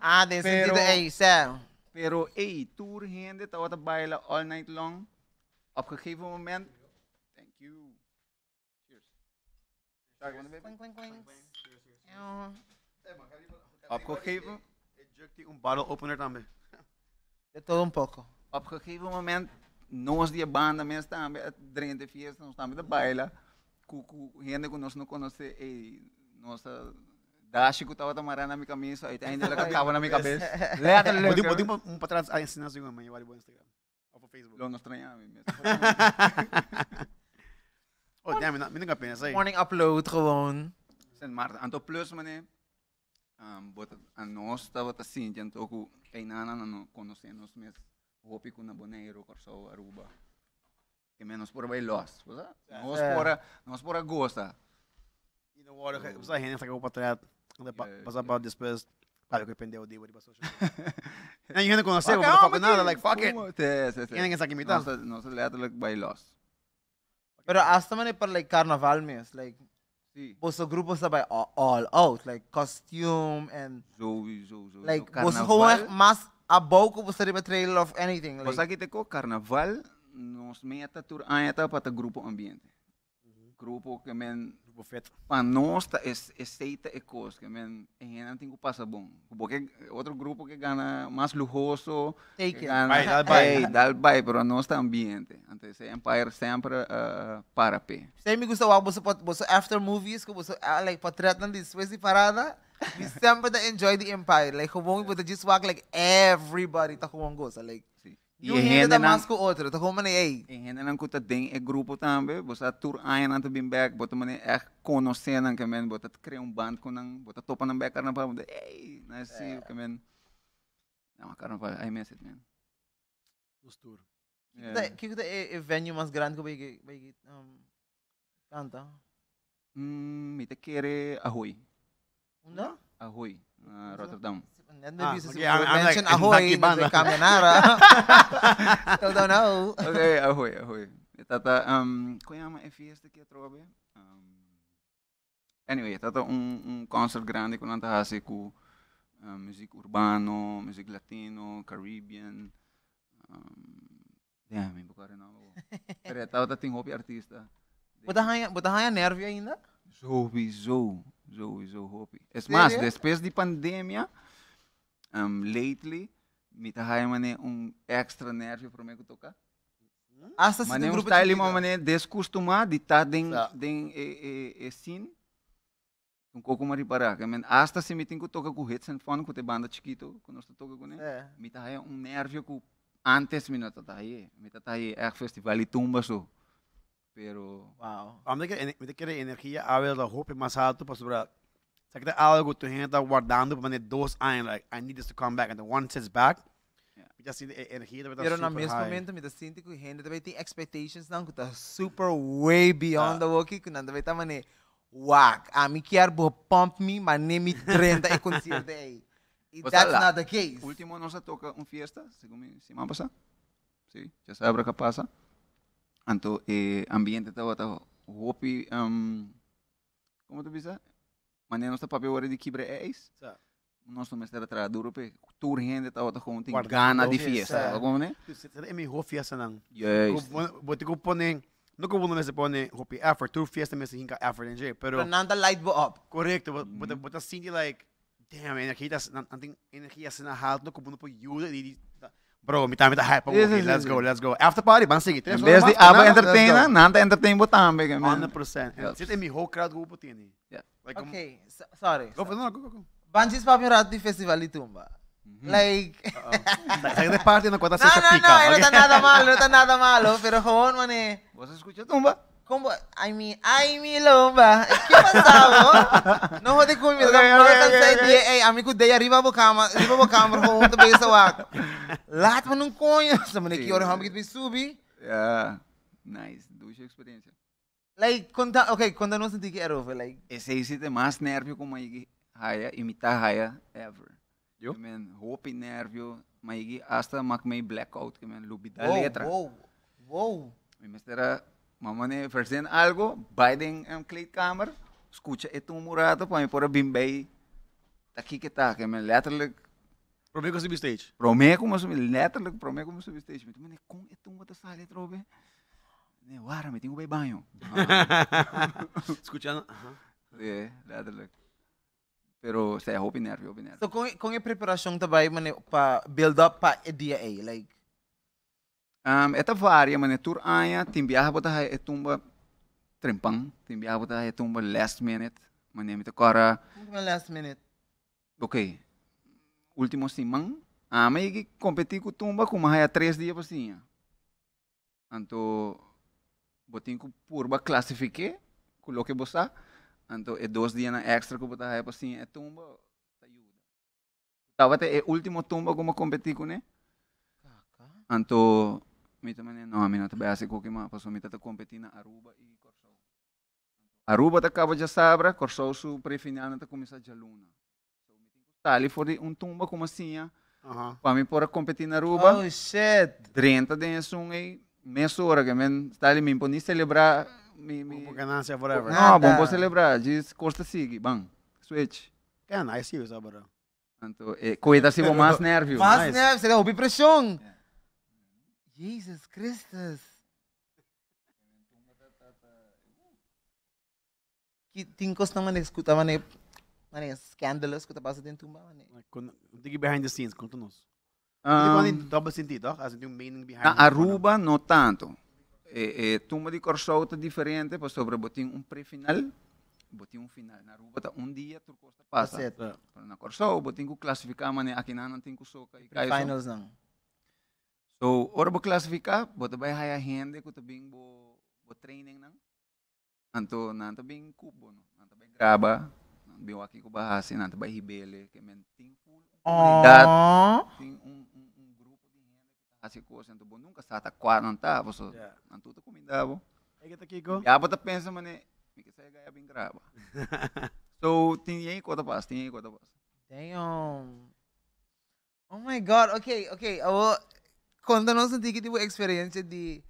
Speaker 3: Ah, tem sentido aí, Sam.
Speaker 2: Pero ey, tour hende tawa ta baila all night long. Op gegeven moment, thank you. Cheers. Sorry, wanna baby?
Speaker 3: Clink, clink, clink. Ew.
Speaker 2: Op gegeven
Speaker 4: Ejecti um bottle opener também.
Speaker 3: De todo um pouco.
Speaker 2: op een gegeven moment, nós die banda mesmo também, het drente fiesta, nós também da baila, cu cu gente que nós não conhece, e nossa dashi que tava tamarando na minha camisa, aí ainda ela cacava na minha cabeça. Letra,
Speaker 4: Pwede
Speaker 2: letra.
Speaker 4: pwede um patrás ay sinas yung may wali Instagram. Of Facebook.
Speaker 2: Lo nos estranhamos mesmo.
Speaker 4: oh damn, mina mina pena say.
Speaker 3: Morning upload gewoon.
Speaker 2: Sen Marta, anto plus mané, um, bota a nós tava tá assim, janto ku kay nana não conhecemos mesmo, hopi ko na Bonaire, Corso, Aruba. Que menos por vai los, ¿verdad? Nós
Speaker 3: É.
Speaker 2: por nós por gosta.
Speaker 4: You know what? Okay, basta hen sa ko patrás. Pa
Speaker 2: Yeah,
Speaker 4: pasa
Speaker 2: yeah.
Speaker 4: pa después. Para que pendeu di wali ba social. Na say,
Speaker 2: Ok,
Speaker 4: what the
Speaker 2: ah,
Speaker 4: fuck nada like fuck it.
Speaker 2: Como- Sim, sim, sim.
Speaker 4: Yan ang sa kimita.
Speaker 2: Nossa, nossa letterlijk bij los.
Speaker 3: Pero hasta man é para like carnaval mesmo. Like,
Speaker 2: Sim.
Speaker 3: boso grupo sa by all, all out. Like costume and
Speaker 2: Sowieso, sowieso.
Speaker 3: like boso gewoon echt mas abou ko boso rin trailer of anything. Like,
Speaker 2: kita ko, carnaval, nos meta tur anta para grupo ambiente. Grupo que men
Speaker 4: Buffet.
Speaker 2: para nós tá es aceita e coisa que men em não tem que passa bom. Porque outro grupo que ganha mais lujoso,
Speaker 3: Take
Speaker 2: que
Speaker 3: it.
Speaker 2: gana,
Speaker 4: Vai, dá vai.
Speaker 2: Dá vai, pero nós tá ambiente. Então esse Empire sempre uh, para pé.
Speaker 3: Say me gusto wa boso pot boso after movies ko boso ah, like nan this way si parada. We sempre da enjoy the empire. Like kumong but just walk like everybody ta kumong go sa like.
Speaker 2: E
Speaker 3: da
Speaker 2: não
Speaker 3: mas ko outro. Kumong na ei.
Speaker 2: E ainda não kuta den e grupo também, você tour ainda não bem back, bota mane é conhecendo que men, bota criar um band com nang, bota topa nang back na pa, hey, nice see you, que men. Não, cara, vai, I miss it, man.
Speaker 4: Nos tour.
Speaker 2: Yeah.
Speaker 3: kiko da e, e venue mas grande ko bigi bigi um kanta.
Speaker 2: Hum, me te quere Ahoy.
Speaker 3: Una?
Speaker 2: Ahoy, Rotterdam.
Speaker 3: And
Speaker 4: Ah,
Speaker 3: then this
Speaker 4: okay, I'm- I'm
Speaker 3: mention
Speaker 4: like- I'm
Speaker 3: ahoy
Speaker 4: lucky
Speaker 3: in
Speaker 4: banda.
Speaker 3: the Kaminara. Still don't know.
Speaker 2: okay, Ahoy, Ahoy. Tata, um, kuyama e fiesta que trobe. Um, anyway, tata um, um concert grande com nanta hasi com um, music urbano, music latino, Caribbean. Um, damn, me bukare na ako. Pero tata ting hopi artista.
Speaker 3: Buta hanya, buta hanya nervio ainda?
Speaker 2: Zo, zo, zo, zo hopi. Es más,
Speaker 3: Sério?
Speaker 2: después de pandemia, um, lately, me tahay mane um extra nervio para me tocar.
Speaker 3: Hasta se
Speaker 2: Mane
Speaker 3: tem grupo
Speaker 2: style
Speaker 3: de
Speaker 2: mo mane descostuma de tá den
Speaker 4: Sa-
Speaker 2: den e e e sin. Um pouco mais para, que men hasta se me tenho que tocar com hits and fun com te banda chiquito, quando estou toca com né.
Speaker 3: É.
Speaker 2: Me tahay um nervio que antes me não tahay, me tahay é festival e tumba so. Pero
Speaker 3: Wow.
Speaker 4: Vamos ter que, ter que ter energia a ver da roupa mais alto para sobrar. Sabe que tem algo que tu gente está guardando para manter dois anos, like, I need this to come back. And then once it's back,
Speaker 2: Yeah.
Speaker 4: we just see the energia vai estar
Speaker 3: Pero
Speaker 4: super
Speaker 3: na mesmo
Speaker 4: high.
Speaker 3: momento, me sinto que gente também tem expectations não, que tá super way beyond the walkie, que não também tá mané, whack. A mim quer bo pump me, mas nem me 30 e consigo aí.
Speaker 2: Basta
Speaker 3: that's
Speaker 2: lá.
Speaker 3: not the case.
Speaker 2: Último nos toca un fiesta, según mi semana pasada. Sí, ya sabe que pasa. Anto, eh, ambiente estaba, estaba, hopi, um, ¿cómo te dices? Mañana está papi ahora de kibre eis.
Speaker 4: Sa-
Speaker 2: Nós não estar atrás duro pe, tour estava tá com tem gana de fiesta,
Speaker 3: é.
Speaker 2: como né?
Speaker 4: Você tem me roupa fiesta não.
Speaker 2: Yes.
Speaker 4: Bote que pone, não que o mundo se pone roupa effort, tu fiesta me se hinca effort jeito, pero
Speaker 3: nada light bo up.
Speaker 4: correcto, bote bote sentir like, damn, energia das, não tem energia assim na halt, não como não pode ajuda Bro, me tá me tá hype.
Speaker 2: Yes,
Speaker 4: Okay,
Speaker 2: yes,
Speaker 4: let's
Speaker 2: yes,
Speaker 4: go, let's go. After party, vamos seguir.
Speaker 2: Em vez de aba entertainer, nanta entertain botambe, que man.
Speaker 4: 100%.
Speaker 2: Yes.
Speaker 4: Você tem me whole crowd grupo tiene.
Speaker 2: Yeah.
Speaker 4: Like,
Speaker 3: Okay, so, sorry.
Speaker 4: Go, no, go, go, go.
Speaker 3: Banjis pa rato di festival di Tumba. Like,
Speaker 4: Sai de parte na conta
Speaker 3: no, no,
Speaker 4: sexta
Speaker 3: no,
Speaker 4: pica.
Speaker 3: no
Speaker 4: okay?
Speaker 3: está nada malo, no está nada malo, pero gewoon mané.
Speaker 2: Você escuta tumba?
Speaker 3: Como, I mean, ay, mi lomba. ¿Qué pasaba? no mi lomba.
Speaker 2: okay,
Speaker 3: kan
Speaker 2: okay,
Speaker 3: say,
Speaker 2: okay.
Speaker 3: di, eh, amigo, de arriba bo kama, arriba bo kama, gewoon te bezig wak. Laat me nung konyo. Sa mané,
Speaker 2: Sí,
Speaker 3: kiyo rin
Speaker 2: sí.
Speaker 3: hamigit may subi.
Speaker 2: Yeah. Nice, ducha experiência.
Speaker 3: Like, conta, okay, conta no senti que era over, like,
Speaker 2: esse aí tem mais nervio como aí haya imitar haya ever.
Speaker 4: Eu?
Speaker 2: Que men hope nervio, mas hasta mak may blackout que men lubi da
Speaker 3: wow,
Speaker 2: letra.
Speaker 3: wow, wow.
Speaker 2: Mi mestera mamane versen algo, Biden um kleedkamer, escucha eto murato para me pôr bimbei. Aqui que tá, que men letterlijk
Speaker 4: Prometo que stage.
Speaker 2: promê como subir, letterlijk promê como subir stage. Mas mane com eto mata sale trobe. Ne wara, me tenho bem banho.
Speaker 4: Escuchando. Ajá.
Speaker 2: É, letterlijk. Pero se hope nervio, hope nervio.
Speaker 3: So, kung, kung yung preparasyon tabay mané, pa build up pa idea eh, like,
Speaker 2: Um, esta varia, mane tour anya, tim viaja bota hai etumba trempang, viaja bota hai etumba last minute, mane mi
Speaker 3: kung last minute.
Speaker 2: ok, último simang, ah, mas que competir com tumba com mais três dias para sim. Anto, botin com purba classifique, coloque bossa, anto é dois dias na extra que bota hai para sim, é tumba, tá ajuda. Tava até é último tumba como competir com né?
Speaker 3: Kaka.
Speaker 2: Anto, mi tamane no, mi na tabi asi ko kima, paso mi tata competi na Aruba e Corsou. Aruba ta kaba ja sabra, Corsou su prefiniana ta kumisa ja luna. Tali for di un tumba como assim,
Speaker 4: Ajá.
Speaker 2: pa mi pora competir na Aruba,
Speaker 3: Oh, shit.
Speaker 2: 30 de sung ay meia hora que men tali mi poni celebrar mi mi
Speaker 4: Por ganância, whatever.
Speaker 2: No, bom
Speaker 3: Nada.
Speaker 2: po celebrar, diz costa sigue, bang. Switch.
Speaker 4: É, nice, you, sabe?
Speaker 2: Anto, eh, cuida se mais nervio.
Speaker 3: Mas,
Speaker 4: Nice.
Speaker 3: né, seria houve pressão. Jesus Christus. que tinkos nang mané escuta mané mané scandalous que tá passando dentro tumba mané.
Speaker 4: Behind the scenes, conta-nos.
Speaker 2: Um,
Speaker 4: Hindi double sentido, kasi yung meaning behind
Speaker 2: Na. Aruba, no tanto. Eh, eh, tumba de Corsou tá diferente, pues sobre botin um pré-final, botin um final. Na Aruba tá um dia, turcos tá passa.
Speaker 3: It.
Speaker 4: Yeah.
Speaker 2: Pero na Corsou, botin ko classificar mané, aqui na não tem ko soca.
Speaker 3: Finals nang.
Speaker 2: So, ora bo classificar, bota vai haya gente ko tabing bo bo training nang. Anto na tabing kubo no. Na tabay graba, biwa ki ko bahasi na tabay hibele, que men ting full
Speaker 3: Oh.
Speaker 2: ting um, um, um grupo de gente que hasi ko sa bo nunca sa ta kwaran ta, so
Speaker 4: Yeah.
Speaker 2: nanto ta kumindabo.
Speaker 4: Hey, kita Kiko.
Speaker 2: Ya bota pensa mané, mi que sai gaya bing graba. So, tinhei ko ta pas, tinhei ko ta pas.
Speaker 3: Damn. Oh my god. Okay, okay. Awo, conta-nos um ticket tipo experiência de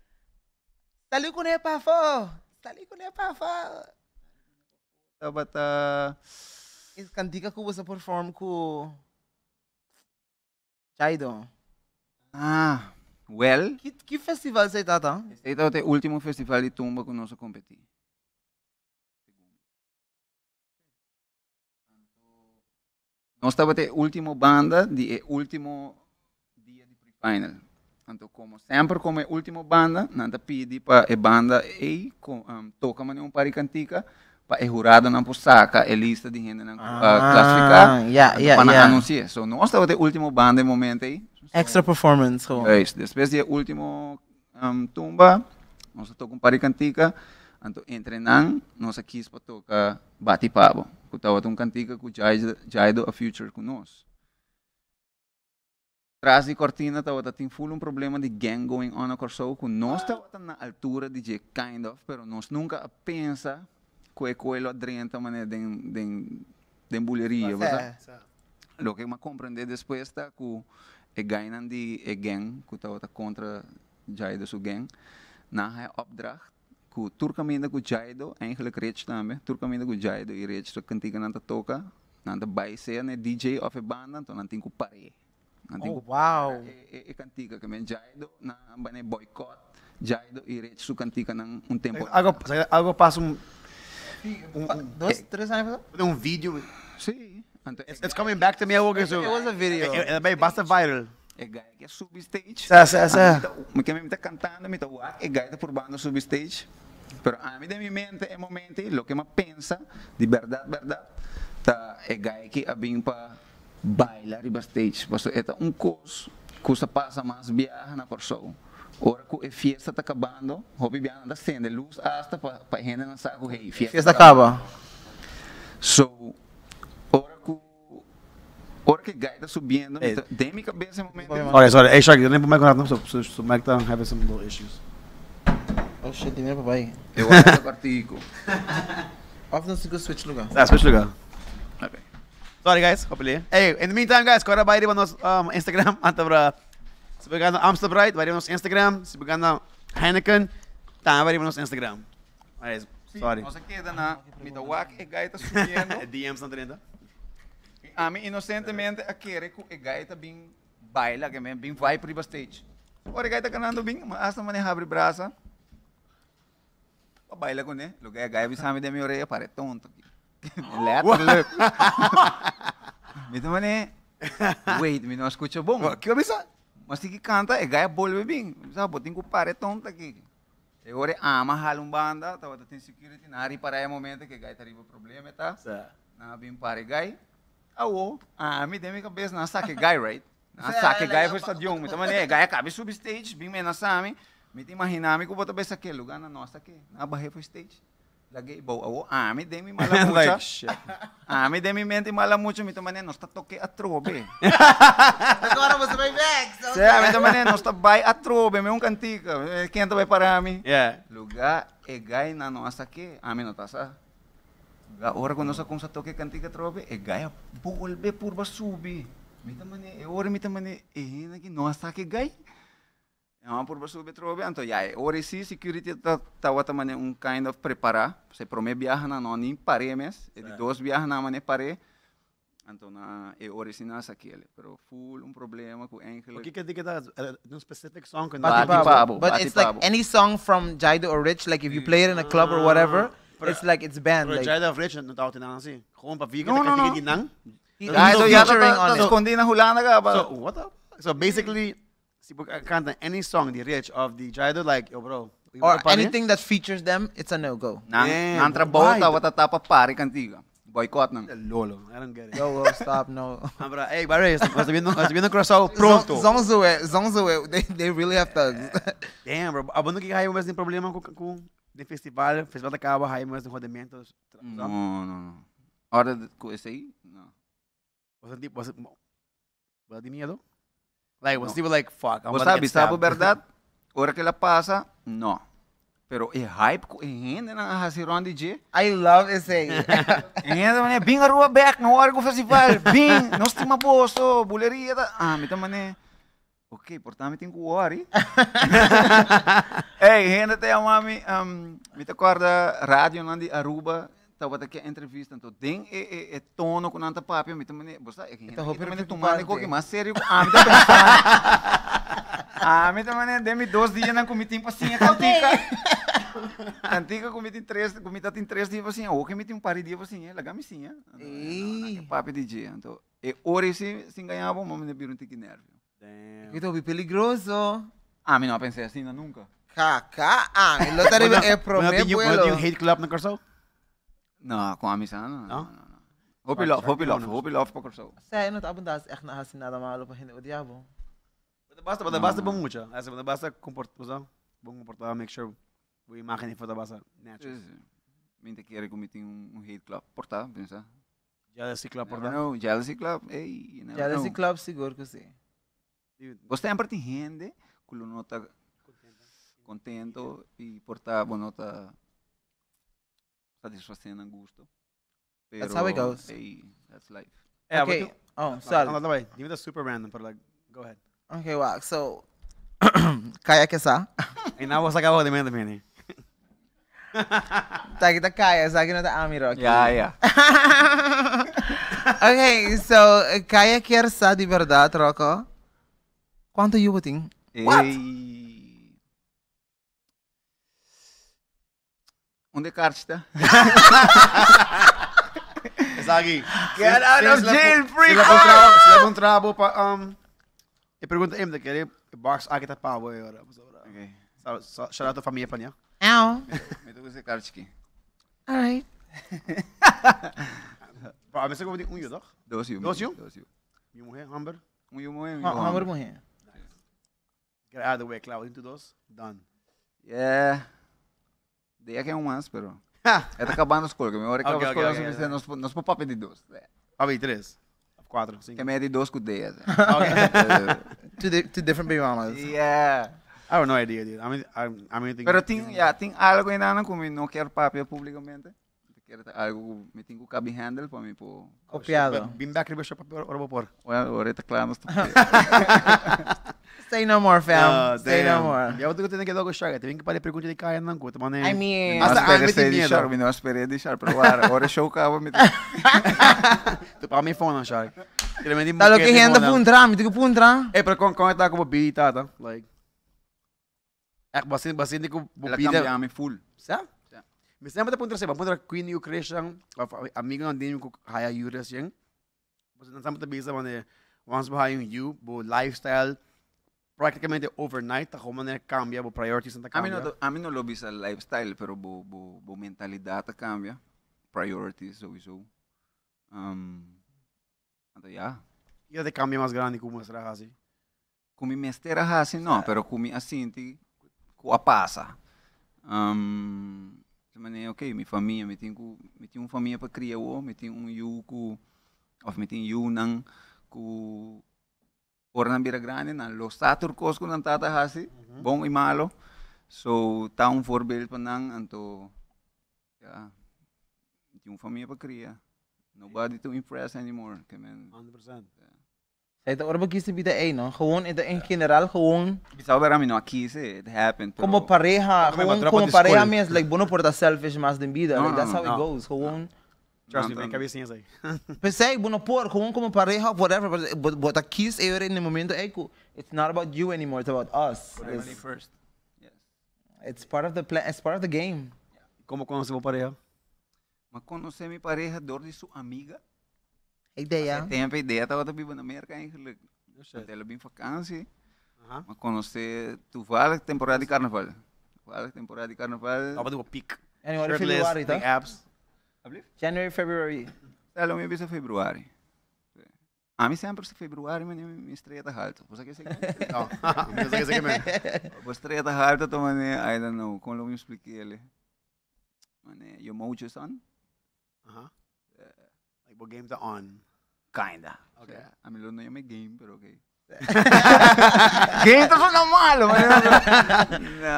Speaker 3: Sali ko na pa fo. Sali ko na pa fo.
Speaker 2: Dapat ah,
Speaker 3: Is kantika ko sa perform ko. Chaido.
Speaker 2: Ah, well,
Speaker 3: Que, que festival sa tata?
Speaker 2: Este é o último festival de tumba que nós competimos. Nós estava a última banda de é último dia de pre-final. Então, como sempre, como é última banda, nada pede para a banda e um, toca mané um paricantica para a jurada não saca a lista de gente não
Speaker 3: Ah,
Speaker 2: classificar
Speaker 3: yeah, yeah,
Speaker 2: para
Speaker 3: yeah.
Speaker 2: anunciar. So, nós estava a última banda no momento aí.
Speaker 3: Extra performance. Ko.
Speaker 2: Guys, después de último um, tumba, nós toca um paricantica, então entrenan, nós aqui para tocar bate pabo. Que tava um cantica com Jaido, a future com nós. Tras de cortina, tava tem full um problema de gang going on a Corsou, que nós tava na altura de kind of, pero nós nunca pensa que é coelho adrenta mané den den den bulleria,
Speaker 3: É.
Speaker 2: lo que compreender depois está que é gainan de é gang que está contra Jaido su gang na hij opdracht que turcaminda que Jaido eigenlijk reach também turcaminda que Jaido e reach so cantiga nanta toca nanta vai ser né DJ of a banda então tem que pare tem
Speaker 3: Oh,
Speaker 2: que
Speaker 3: wow.
Speaker 2: é, é, é cantiga que men Jaido na bane boycott Jaido e reach su cantiga nang um tempo
Speaker 4: Algo, algo passa um,
Speaker 3: Dois, três anos.
Speaker 4: um vídeo.
Speaker 2: sim então
Speaker 4: It's, it's coming back to me.
Speaker 3: It was a video.
Speaker 4: É, é, é, basta viral.
Speaker 2: é gaya que é substage
Speaker 4: sa, sa.
Speaker 2: Me que me está cantando, me está walk, e gaita por banda substage. Pero a mí de mi mente, en momento, lo que me pensa, de verdad, verdad, ta é gaya que abing pa bailar riba stage. Paso eta um cos, cusa passa mais viaja na corso. Ora que a fiesta está acabando, hopi viaja da cena, luz hasta pa, pa gente não sabe, hey, fiesta,
Speaker 3: Fiesta acaba.
Speaker 2: So, ora que ora que está subindo,
Speaker 4: Hey.
Speaker 2: de mi cabeça, en momento,
Speaker 4: Okay, sorry. Hey, Shark, eu nem vou mais contar, so, so, so Mike tá having some little issues.
Speaker 3: Oh shit, na papai.
Speaker 2: eu acho que artigo.
Speaker 3: Off na siguro switch lugar.
Speaker 4: Ah, switch lugar.
Speaker 2: Okay.
Speaker 4: Sorry guys, hopefully. Hey, in the meantime guys, kora vai riba nos um, Instagram anta pra se pegar no Amstel Bright, vai riba nos Instagram, se pegar no Heineken, tá vai riba nos Instagram. Mas, sorry.
Speaker 2: Nossa queda na mitawak e gaita subindo.
Speaker 4: DMs na 30.
Speaker 2: a mim inocentemente a querer que o gaita bem baila, que bem vai para o stage. Ora gaita canando bem, mas não maneja abre braça. Baila com né, o gaita gaita sabe de minha orelha para tonto. Letra lep. Mito mané. Wait, me não escuta bom.
Speaker 4: Que obisa?
Speaker 2: Mas se que canta, é gaia bolve bem. Sabe, botin ko pare tonta aqui. E ora ama halum banda, tava tem security na ari para é momento que gaia taribo problema, tá?
Speaker 4: Sa.
Speaker 2: Na bim pare gai. Awo, ah, mi demi cabeça na saque gai, right? Na saque gai foi stadium, então mané, gai cabe sub stage, bim me na sami. Me te imaginar me ko bota besa que lugar na nossa aqui. Na barre foi stage. Lagay bo awo, ah, mi demi mala mucha.
Speaker 4: like, shit.
Speaker 2: Ah, mi demi mente mala mucho, mi tamane nos toque a trobe.
Speaker 3: Agora você vai back. so-
Speaker 2: Sa mi tamane nos tabay a trobe, me un cantica. Quem vai para mim?
Speaker 4: Yeah.
Speaker 2: lugar e gai na nossa que a mim não tá sa lugar ora quando nós com sa toque cantiga trobe e gai volve por ba subi mita mane e ora mita mane e hina que nossa que gai é por ba subi trobe anto ya e ora sim security tá tá wata mane um kind of preparar se prome viaja na não nem pare mes e de dois viaja na mane pare anto na e ora sim nasa aquele pero full um problema com
Speaker 4: O
Speaker 2: Angel
Speaker 4: que que diga da no specific song que
Speaker 2: Bati
Speaker 3: Bati
Speaker 2: Pabo.
Speaker 3: But it's like any song from Jaido or Rich, like if you play it in a club or whatever, it's like it's banned. Like,
Speaker 4: Jada of Rich, não tawag tinangan si. Kung pabigat
Speaker 2: No,
Speaker 4: ka
Speaker 2: no, no. so yata ta-
Speaker 3: on
Speaker 2: ta-
Speaker 3: it.
Speaker 2: escondi na hulana ka?
Speaker 4: So, what the? So basically, kanta any song, the Rich of the Jada, like, yo bro.
Speaker 3: Or anything that features them, it's a no-go.
Speaker 2: Nang, nang trabaho
Speaker 4: why?
Speaker 2: ta, wata tapa pari kantiga. Boycott nang.
Speaker 4: Lolo, I don't get it.
Speaker 3: Go, go, stop, no.
Speaker 4: Ah, bro, hey, Barry, estás viendo, estás viendo Crossow pronto.
Speaker 3: Zongzue, Zongzue, they, they really have thugs.
Speaker 4: Damn, bro. Abo no que hay mais problema com com de festival, festival da Cabo, hay mais rodamento.
Speaker 2: No, no, no. Ahora, com esse aí? Não.
Speaker 4: Você tipo, você Wala di miedo? Like, was
Speaker 2: No.
Speaker 4: people like, fuck, I'm
Speaker 2: Você
Speaker 4: about to
Speaker 2: sabe,
Speaker 4: get
Speaker 2: sabe
Speaker 4: stabbed.
Speaker 2: verdade? Hora que ela passa, não. Pero é hype é gente na hasiron DJ.
Speaker 3: I love esse.
Speaker 2: É gente, mané, bing a rua back, na hora do festival. Bing, nós temos posto, buleria. tá. Ah, mita mané. Ok, portanto, tem que worry. Ei, gente, até a mami, um, me te acorda, rádio não de Aruba, tava aqui entrevista, então tem é, é, é tono com nanta papi, é que gente,
Speaker 3: Então,
Speaker 2: me
Speaker 3: roupa
Speaker 2: te mané,
Speaker 3: preocupante.
Speaker 2: tomando coque, mas sério, ah, me te pensar. Ah, me te mané, dê-me dois dias na comitim passinha cantica. Cantica comitim três, comita tem três dias passinha, ou que me tem um par de dias passinha, lagami sim, é.
Speaker 3: Ei.
Speaker 2: Papi DJ, então, e ora se se ganhava, mas me viram um tique nervo.
Speaker 4: Damn.
Speaker 3: Ito, be peligroso.
Speaker 2: Ah, me não pensei assim, não, nunca.
Speaker 3: Kaka, ang ilo tari
Speaker 4: Wala-
Speaker 3: é
Speaker 4: wala din
Speaker 3: buelo.
Speaker 4: yung hate club na Corso?
Speaker 2: Não, com a missão, não.
Speaker 4: Não?
Speaker 2: não, não, não. Hope you love, hope you love, hope you love para Corso.
Speaker 3: Sa ano tapon das echt na hasin nada malo pa hindi o diabo.
Speaker 4: Basta, basta, basta bom mucho. Asa, basta comportar, bom comportar, make sure we maken for basta natural.
Speaker 2: Mente quer cometer um, um hate club, portar, pensa.
Speaker 4: Já esse club por
Speaker 2: Never
Speaker 4: dar.
Speaker 2: know, jealousy club, ei, you never
Speaker 3: Já
Speaker 2: know.
Speaker 3: desse club seguro que sim.
Speaker 2: Você sempre tem gente que não está contento e portar, bom, não está satisfazendo o gosto.
Speaker 3: That's how it
Speaker 2: Pero,
Speaker 3: goes.
Speaker 2: Ei, that's life.
Speaker 4: Yeah,
Speaker 3: okay.
Speaker 4: but
Speaker 3: Oh,
Speaker 4: no,
Speaker 3: sorry.
Speaker 4: no, no, wait. Give me the super random, but like, go ahead.
Speaker 3: Okay, wow. So, kaya ka sa?
Speaker 4: And now, what's like about the man, the man?
Speaker 3: Ta kita kaya sa akin na ta ami Rocky.
Speaker 2: Yeah, yeah.
Speaker 3: okay, so kaya quer sa de verdade, Rocco? Quanto you think? What?
Speaker 2: Ei. Onde carta?
Speaker 4: Zagi.
Speaker 2: Get out of jail, free
Speaker 4: trabo, sila pong trabo pa, um, i-pergunta im, de kaya box agit at pabo eh, ora.
Speaker 2: Okay.
Speaker 4: Shout out to família pa niya.
Speaker 3: Ow.
Speaker 2: Me toca esse card aqui.
Speaker 3: Alright.
Speaker 4: Pa, amesa ko din unyo, doch?
Speaker 2: Dois yun.
Speaker 4: Dois yun?
Speaker 2: Dois yun.
Speaker 4: Yung muhe, Humber.
Speaker 2: Um yun yun.
Speaker 3: Ha, hammer mo here.
Speaker 4: Get out of the way, Cloud. Into those. Done.
Speaker 2: Yeah. Dei aqui um mas, pero...
Speaker 4: Ha!
Speaker 2: É tá acabando a escola. Que me hora que
Speaker 4: Ok,
Speaker 2: acaba a
Speaker 4: ok,
Speaker 2: escola,
Speaker 4: ok,
Speaker 2: nós
Speaker 4: ok.
Speaker 2: nós nós papel de dois.
Speaker 4: Papi, três. Quatro, cinco.
Speaker 2: Que me de dois com dez.
Speaker 4: Okay.
Speaker 3: Two, di- two different baby mamas.
Speaker 2: Yeah.
Speaker 4: I have no idea, dude. I mean, I'm, I'm anything.
Speaker 2: Pero tem, yeah, tem algo ainda não como não quero papel publicamente. Quero algo, me tenho que cabe handle para mim pôr.
Speaker 3: Copiado.
Speaker 4: Bim back riba shop or or por.
Speaker 2: Well, ora tá claro, nós
Speaker 3: Say no more, fam. Say no more.
Speaker 4: Ya uto ko tinake dago shark. Tingin pa pare pergunta di kaya nang ko. Tamane.
Speaker 3: I mean,
Speaker 4: Hasta ang
Speaker 2: esperei
Speaker 4: meeting
Speaker 2: deixar,
Speaker 4: niya,
Speaker 2: não esperei deixar, pero ora, ora show ka, me
Speaker 4: Tu pa mi phone ang shark. Kaya may di mo.
Speaker 3: talo que renda puntra, me digo puntra.
Speaker 4: Eh, pero kung kung ita ko bibita ta, like Ek basin basin di ko
Speaker 2: Ela cambia me full.
Speaker 4: Sa?
Speaker 2: Sa.
Speaker 4: Mas sempre punta sa punta Queen you Christian, amigo ng din ko haya Judas yang. Basta nang sama bisa man once ba yung you, bo lifestyle praticamente overnight ako man cambia bo priorities na
Speaker 2: A mim
Speaker 4: cambia.
Speaker 2: não, a mim não lobby sa lifestyle, pero bo, bo, bo mentalidade cambia. Priorities, sowieso. Um, então, yeah.
Speaker 4: Ia de cambia mais grande como será assim.
Speaker 2: Comi mestera assim, não, pero comi assim, ti, com a passa. Um, maneira, ok, minha família, me tenho, me tenho uma família para criar, o, me tenho um you com, of me tenho nang, com, ora na bira grande, na los satur cosco ng tata hasi, bom e malo. So, tá um voorbeeld para nang, anto, yeah, me tenho uma família para criar. Nobody to impress anymore. Kaya, man,
Speaker 4: 100%.
Speaker 3: Say the orba kisi bida eh, no? Gewoon in, in general, gewoon
Speaker 2: Bisao para mim não aqui, se, it happened. Pero,
Speaker 3: como pareja,
Speaker 4: Como
Speaker 3: gewoon
Speaker 4: tropa
Speaker 3: como
Speaker 4: de
Speaker 3: pareja
Speaker 4: school.
Speaker 3: mesmo, like, bono por the selfish mas din vida.
Speaker 2: No,
Speaker 3: Like,
Speaker 2: no,
Speaker 3: that's
Speaker 2: no,
Speaker 3: how it
Speaker 4: no.
Speaker 3: goes. Gewoon,
Speaker 4: Trust me,
Speaker 2: não.
Speaker 4: cabecinhas aí.
Speaker 3: pensei, bono por, gewoon como pareja, whatever, but, but, but a kiss eh, in the momento, ko, it's not about you anymore, it's about us.
Speaker 2: Family
Speaker 3: It's,
Speaker 2: first. Yes.
Speaker 3: it's part of the plan, it's part of the game.
Speaker 4: Como conhece mo pareha?
Speaker 2: Mas conhecer minha pareja door de sua amiga.
Speaker 3: Ideia.
Speaker 2: Tem a ideia, estava a viver na América eigenlijk.
Speaker 4: No shit.
Speaker 2: Ela bem vakantie.
Speaker 4: Uh-huh.
Speaker 2: Maar conhecer toevallig temporada de carnaval. Toevallig temporada de carnaval.
Speaker 4: Tava do pick.
Speaker 3: January,
Speaker 4: Shirtless, big abs.
Speaker 3: January, February.
Speaker 2: Ela me bisa februari. A mim sempre se februari, mas me estreia da alto. Você quer saber?
Speaker 4: No, pensé que se quemé.
Speaker 2: Você estreia da alto, então, mané, I don't know, como eu me expliquei ele. Mané, your mojo son?
Speaker 4: Uh-huh. Like what games are on?
Speaker 2: Kinda.
Speaker 4: Okay.
Speaker 2: Okay. A mim não é meu game, pero okay. game tá só malo, mané.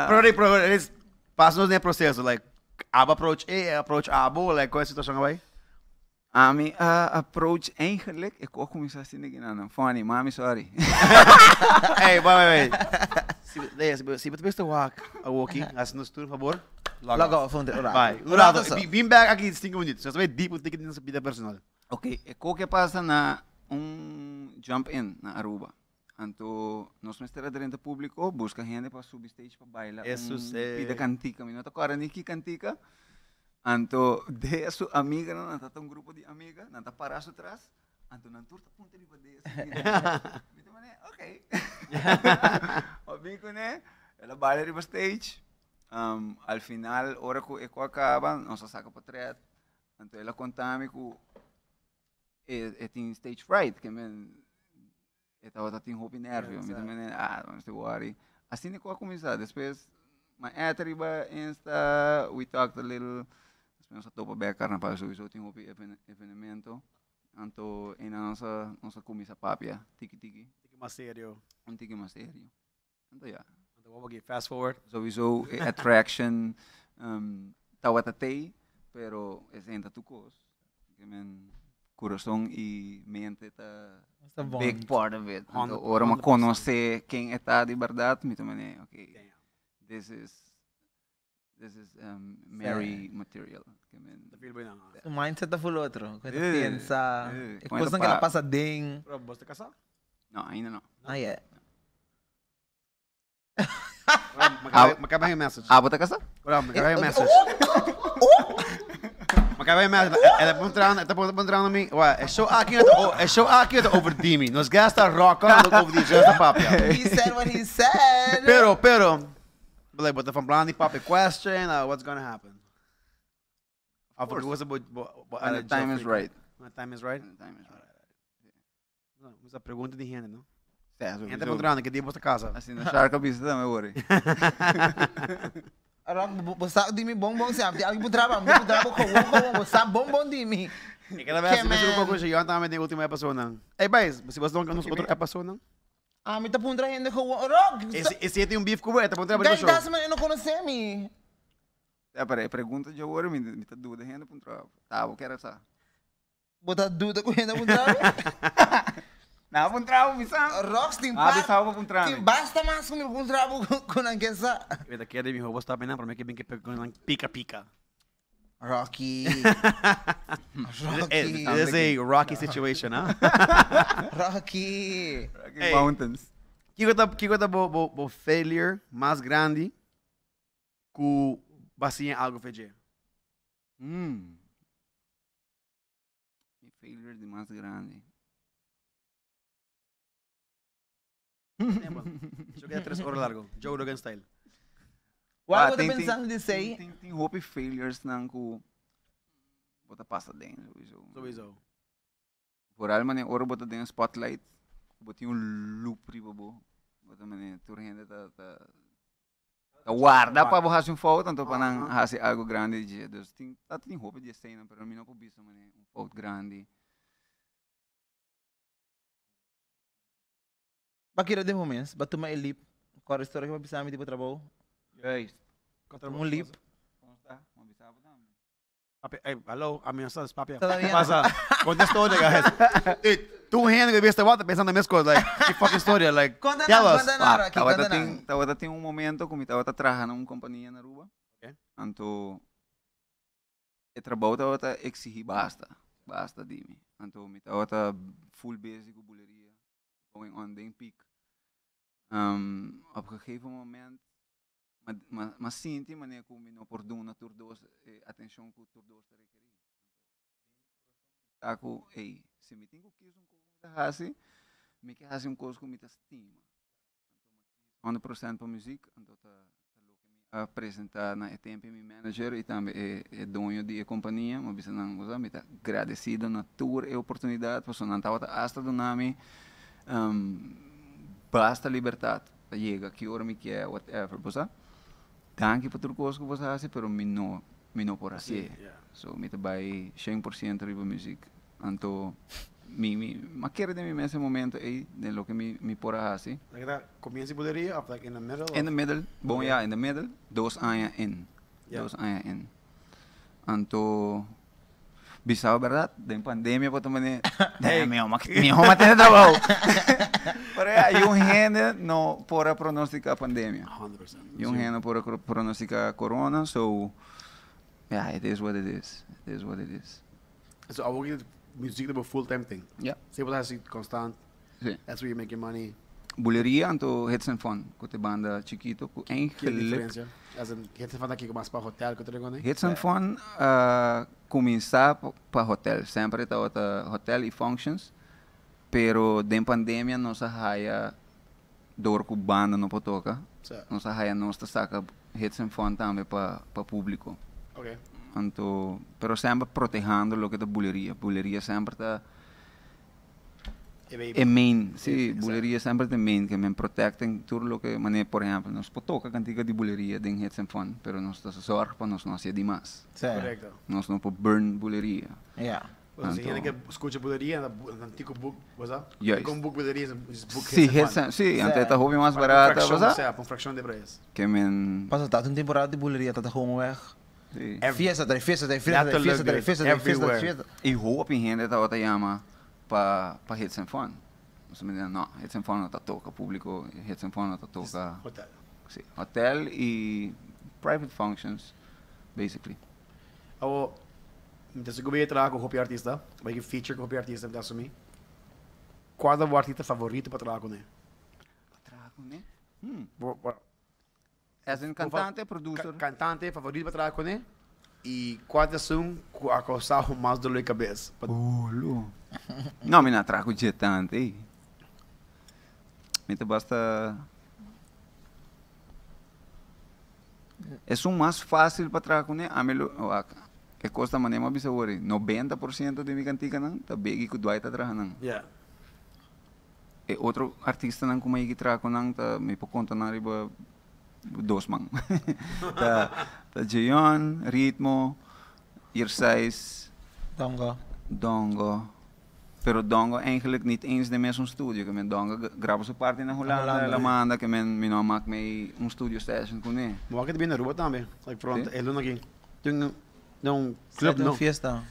Speaker 4: Pero, like, pero, eles passam no processo, like, abo approach A, approach abo, like, qual é a situação aí?
Speaker 2: A mim, a approach eigenlijk, ik ook começar assim, né, não. Funny, mami, sorry.
Speaker 4: Hey, wait, wait, wait. Se, você pensa walk, a walking, assim no estúdio, por favor, log,
Speaker 3: Log
Speaker 4: off.
Speaker 3: onde? Ora.
Speaker 4: Vai. Be- beam back aqui 5 minutos. Você vai deep o ticket nessa vida personal.
Speaker 2: Ok, e o que passa na um jump in na Aruba? Anto, nós mestre dentro do público, busca gente para subir stage para bailar.
Speaker 4: Eso
Speaker 2: um,
Speaker 4: sé.
Speaker 2: Pida cantica, mi nota agora niki cantica. Anto, de a sua amiga, não, nata um grupo de amiga, nata para su atrás. Anto, não turta ponta de badeia. Então, mané, ok. O bico, né? Ela baila riba stage. Um, al final, hora que eu acaba, nós saca para trás. Anto, ela contava que é, é tem stage fright, que men tá tem hope nervio, me também ah, não estou worry. Assim eu começar, depois mas é riba insta, we talked a little, depois nós topa bem carnaval, sowieso tem hope even, evenemento. Anto, em nossa nossa começa papia, tiki tiki,
Speaker 4: Ticket mais sério.
Speaker 2: um tiki mais sério. Anto ja,
Speaker 4: Então, vamos aqui, fast forward.
Speaker 2: sowieso attraction, um, tawatatei, pero es ainda tu cos. Que men coração e mente tá
Speaker 3: Tá bom.
Speaker 2: big part of it. Então, ora ma
Speaker 4: 100%.
Speaker 2: conhecer quem está de verdade, me também, ok,
Speaker 4: Damn.
Speaker 2: this is this is um, Mary material. Que men,
Speaker 4: Tá.
Speaker 3: O mindset tá full outro. Quando
Speaker 2: Eh,
Speaker 3: pensa. É coisa que ela
Speaker 2: pa-
Speaker 3: passa bem.
Speaker 4: Você tá casado?
Speaker 2: não, ainda não.
Speaker 3: Ah, é.
Speaker 4: Macabay yung message.
Speaker 2: Ah, bota casa?
Speaker 4: Wala, macabay yung message. Macabay yung message. Ela puntraram, ela puntraram na mim. Ué, é show aqui, é show aqui over Dimi. Nos gasta on do over DJ da papia.
Speaker 3: He said what he said.
Speaker 4: Pero, pero, like, but if I'm planning pop a question, uh, what's gonna happen? I forget what's about, what,
Speaker 2: When the time is right.
Speaker 4: When the time is right?
Speaker 2: When the time is right.
Speaker 4: Não, mas a pergunta de gente, não?
Speaker 2: Certo,
Speaker 4: Gente
Speaker 2: sowieso.
Speaker 4: puntraram, que dia você casa?
Speaker 2: Assim, na Shark Abyss também, worry.
Speaker 3: Rock, basta di mi bonbon siya. Di agi putraba, mi putraba ko ko di mi.
Speaker 4: E cada vez
Speaker 3: Que
Speaker 4: que você
Speaker 3: man.
Speaker 4: não conclui, eu também tenho última episode, não. Ei, guys, se você não quer outro episode, não?
Speaker 3: Ah, mi ta puntra hindi ko rock.
Speaker 4: Esse, esse tem um beef com o Eta, puntraram para o
Speaker 3: Guys,
Speaker 4: show.
Speaker 3: das man não conhece mi.
Speaker 2: É, peraí, pergunta de worry, me, me tá dúvida ainda um trabalho. Tá, eu quero essa.
Speaker 3: Bota dúvida ko hindi putraba.
Speaker 2: Não, um trabalho, me sabe?
Speaker 3: Rocks tim
Speaker 2: Ah,
Speaker 3: pa.
Speaker 2: bisa ako para um
Speaker 3: Tim
Speaker 2: trabalho.
Speaker 3: basta mas kung mi putraba ko nang kesa.
Speaker 4: Mim, eu vou estar bem, para mim que bem que pica-pica.
Speaker 3: Rocky.
Speaker 4: It
Speaker 3: Rocky.
Speaker 4: is a rocky situation, huh?
Speaker 3: Rocky.
Speaker 2: Rocky
Speaker 4: Hey.
Speaker 2: Mountains.
Speaker 4: Kiko tá, Kiko tá bo, bo, bo failure mais grande que bacia algo feijão.
Speaker 2: Hum. Mi failure de mais grande.
Speaker 4: Joguei a três horas largo. Joe Rogan style.
Speaker 3: Why
Speaker 2: Ah,
Speaker 3: would I
Speaker 2: tem-
Speaker 3: pensando de
Speaker 2: Tem,
Speaker 3: say?
Speaker 2: tem, tem hope failures nang ku bota passa dentro. So,
Speaker 4: Sowieso.
Speaker 2: Por alma ne oro bota dentro spotlight. Bota um loop riba bo. Bota mane turhende ta ta ta guarda pa bo hasi um foto tanto pa nang hasi algo grande de tem tá tem hope de cena pero mim não po bisa mane um foto grande.
Speaker 3: Bakira de momentos, batu ma elip. Qual a história que vai pensar me tipo trabalho?
Speaker 2: Guys,
Speaker 3: Um lip.
Speaker 2: bisa
Speaker 4: hey, hello, a minha sons, papi. Passa. Conta a história, guys. Tu rende que viste volta pensando na mesma coisa, like, que fucking história, like,
Speaker 3: Conta
Speaker 4: tell
Speaker 3: na,
Speaker 4: us.
Speaker 3: conta na,
Speaker 2: tawata
Speaker 3: conta na.
Speaker 2: ting tawata ting um momento kung tawata trabajando numa companhia na Aruba.
Speaker 4: Okay.
Speaker 2: Anto e trabalho tawata exigir basta. Basta di mi. Anto mi tawata full busy com buleria. Going on den peak. Um, op een gegeven moment ma ma ma sinti mane ko mi no por doen na tur dos eh, attention ko tur te. Ako, hey, se me tenho que um coisa que hasi, me que hasi um coisa que me estima. 100% para música, então tá tá apresentar na tempo meu manager e também é, é dono de companhia, mas bisa não tá agradecido na tour e oportunidade, porque não estava hasta do nome um, basta liberdade, chega que hora me quer whatever, você danke por tudo coisa que você faz, pero me não me não por assim.
Speaker 4: Yeah.
Speaker 2: So, me trabalhei 100% riba música. Então, mi, mi, ma quero de mim nesse momento aí, de lo que me, me por assim.
Speaker 4: Like that, comienza y bulería, of like in the middle.
Speaker 2: In the middle, bom
Speaker 4: Okay.
Speaker 2: ja, in the middle, dos anos in.
Speaker 4: Yeah.
Speaker 2: Dos anos in. Então, bisau verdade, da pandemia para também, hey. meu, ma, meu, ma tem trabalho. Pero aí um gente não pode pronosticar a pandemia.
Speaker 4: 100%.
Speaker 2: E um gente pode cro- pronosticar a corona, so, yeah, it is what it is. It is what it is.
Speaker 4: So, I will get music to a full-time thing.
Speaker 2: Yeah.
Speaker 4: Say what has constant.
Speaker 2: Sim.
Speaker 4: That's where you make your money.
Speaker 2: Buleria, então, hits and fun, com a banda chiquito, com
Speaker 4: Que a
Speaker 2: eigenlijk,
Speaker 4: diferença? As in, gente fala aqui mais para hotel que eu tenho, né?
Speaker 2: hits and fun, uh, começar para hotel, sempre está outra hotel e functions, pero de pandemia se raia dor com banda não pode tocar, se raia não se saca hits and fun também para para público.
Speaker 4: okay.
Speaker 2: Então, pero sempre protegendo lo que é buleria, buleria sempre está É main, sim,
Speaker 4: Exato.
Speaker 2: buleria sempre é main, que me protectem tudo o que, mané, por exemplo, nós toca cantiga de buleria de hits and fun, pero nós estamos sorte para nós não ser demais.
Speaker 4: correcto.
Speaker 2: Nós não podemos burn buleria.
Speaker 3: Yeah.
Speaker 2: Então-
Speaker 4: gente que escuta bulería, na antigo book, that?
Speaker 2: Yes.
Speaker 4: Com book bulería, just book
Speaker 2: Sim,
Speaker 4: hits and
Speaker 2: hits
Speaker 4: fun.
Speaker 2: and, sim,
Speaker 3: Sim.
Speaker 2: até está roupa mais barata, você?
Speaker 4: certo, para fraction de preço.
Speaker 2: Que men,
Speaker 3: Passa tá uma temporada de buleria, tá gewoon weg.
Speaker 2: sim.
Speaker 3: Fiesta, tá fiesta, tá fiesta, tá fiesta, tá fiesta, tá fiesta, tá fiesta.
Speaker 2: E roupa em gente está outra chama para para fun. Você me diz, não, hits and fun não está toca, público, hits and fun não está toca,
Speaker 4: Hotel.
Speaker 2: sim, hotel e private functions, basically.
Speaker 4: Ako, então se trabalhar com roupa artista, vai que feature com roupa artista, me assumir. Qual é o artista favorito para trabalhar com ele?
Speaker 2: Trago, né? Hum.
Speaker 4: Bo- bo-
Speaker 2: As in cantante, producer.
Speaker 4: Ca- Cantante favorito para trabalhar com ele? E qual é o som que acostar mais dor de cabeça? Pa-
Speaker 2: Pulo. Não, me não trago de tanto, ei. Me te basta... É um mais fácil para trago, né? A melo... É costa maneira mais bisa ori. 90% de mi cantica não, tá bem que o Dwight tá trago não.
Speaker 4: Yeah.
Speaker 2: E outro artista não como aí que trago não, tá me po conta na riba dos man. tá tá Jayon, Ritmo, Irsais,
Speaker 3: Dongo.
Speaker 2: Dongo. Pero Dongo eigenlijk niet eens de mesmo studio. Que men Dongo gra- grava sua parte na Holanda,
Speaker 3: Holanda,
Speaker 2: ela
Speaker 3: ja.
Speaker 2: manda que men me não maak mee um studio session com ele.
Speaker 4: Mas aqui também na rua também. Like, pronto,
Speaker 2: Sim.
Speaker 4: ele não aqui. Tem um
Speaker 3: Club
Speaker 4: club,
Speaker 3: no
Speaker 4: não.
Speaker 3: fiesta.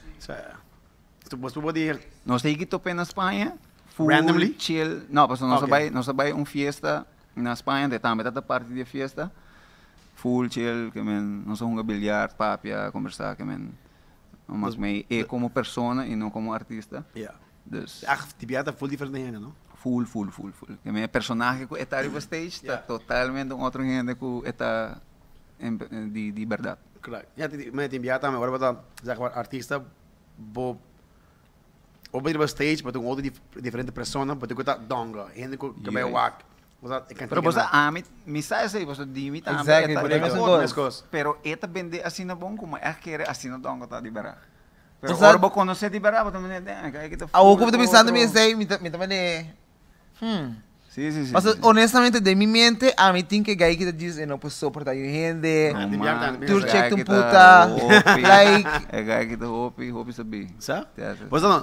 Speaker 4: Tu você pode ir
Speaker 2: Nós temos que tope na Espanha. Full
Speaker 4: Randomly?
Speaker 2: chill. Não, mas nós
Speaker 4: Ok.
Speaker 2: okay. nós vai um fiesta na Espanha, de também tá parte de fiesta. Full chill, que men nós vamos bilhar, papia, conversar, que men não maak
Speaker 4: Dus-
Speaker 2: mee é como persona e não como artista.
Speaker 4: Yeah.
Speaker 2: Dus
Speaker 4: Ach, die piada full diferente ainda, não?
Speaker 2: full, full, full, full. Que meu personagem que está arriba stage está
Speaker 4: Yeah.
Speaker 2: totalmente um outro gente que está em, de, de verdade.
Speaker 4: Correct. Ja, die, maar die piada, maar wat dan, zeg maar, artiesten, bo, op iedere stage, maar toen ook die differente personen, maar toen kon dat donga, en ik kon bij
Speaker 2: Yes.
Speaker 4: wak. Was dat, ik kan
Speaker 2: Pero você a mim, me sai aí, você dime também.
Speaker 3: Exactly,
Speaker 2: eta-
Speaker 3: por
Speaker 2: eta-
Speaker 3: eso
Speaker 2: eta-
Speaker 3: goes.
Speaker 4: Mas coisa.
Speaker 2: Pero esta vende assim na bom como é que era assim na donga tá de verdade. Pero
Speaker 3: Exato.
Speaker 2: agora vou conhecer de verdade, você me entende? Que tá
Speaker 3: Ah, o que eu
Speaker 2: full
Speaker 3: tô pensando me sei, me também é. Hmm.
Speaker 2: Sim, sim, sim.
Speaker 3: Mas honestamente, de minha mente, a mim tem que gai que diz, eu não posso suportar a gente.
Speaker 4: De
Speaker 2: guy
Speaker 3: check
Speaker 2: tá
Speaker 3: puta. Like-
Speaker 2: É guy que tá hopi, hopi sabi.
Speaker 4: Sa?
Speaker 2: Tá, tá.
Speaker 4: Was dan,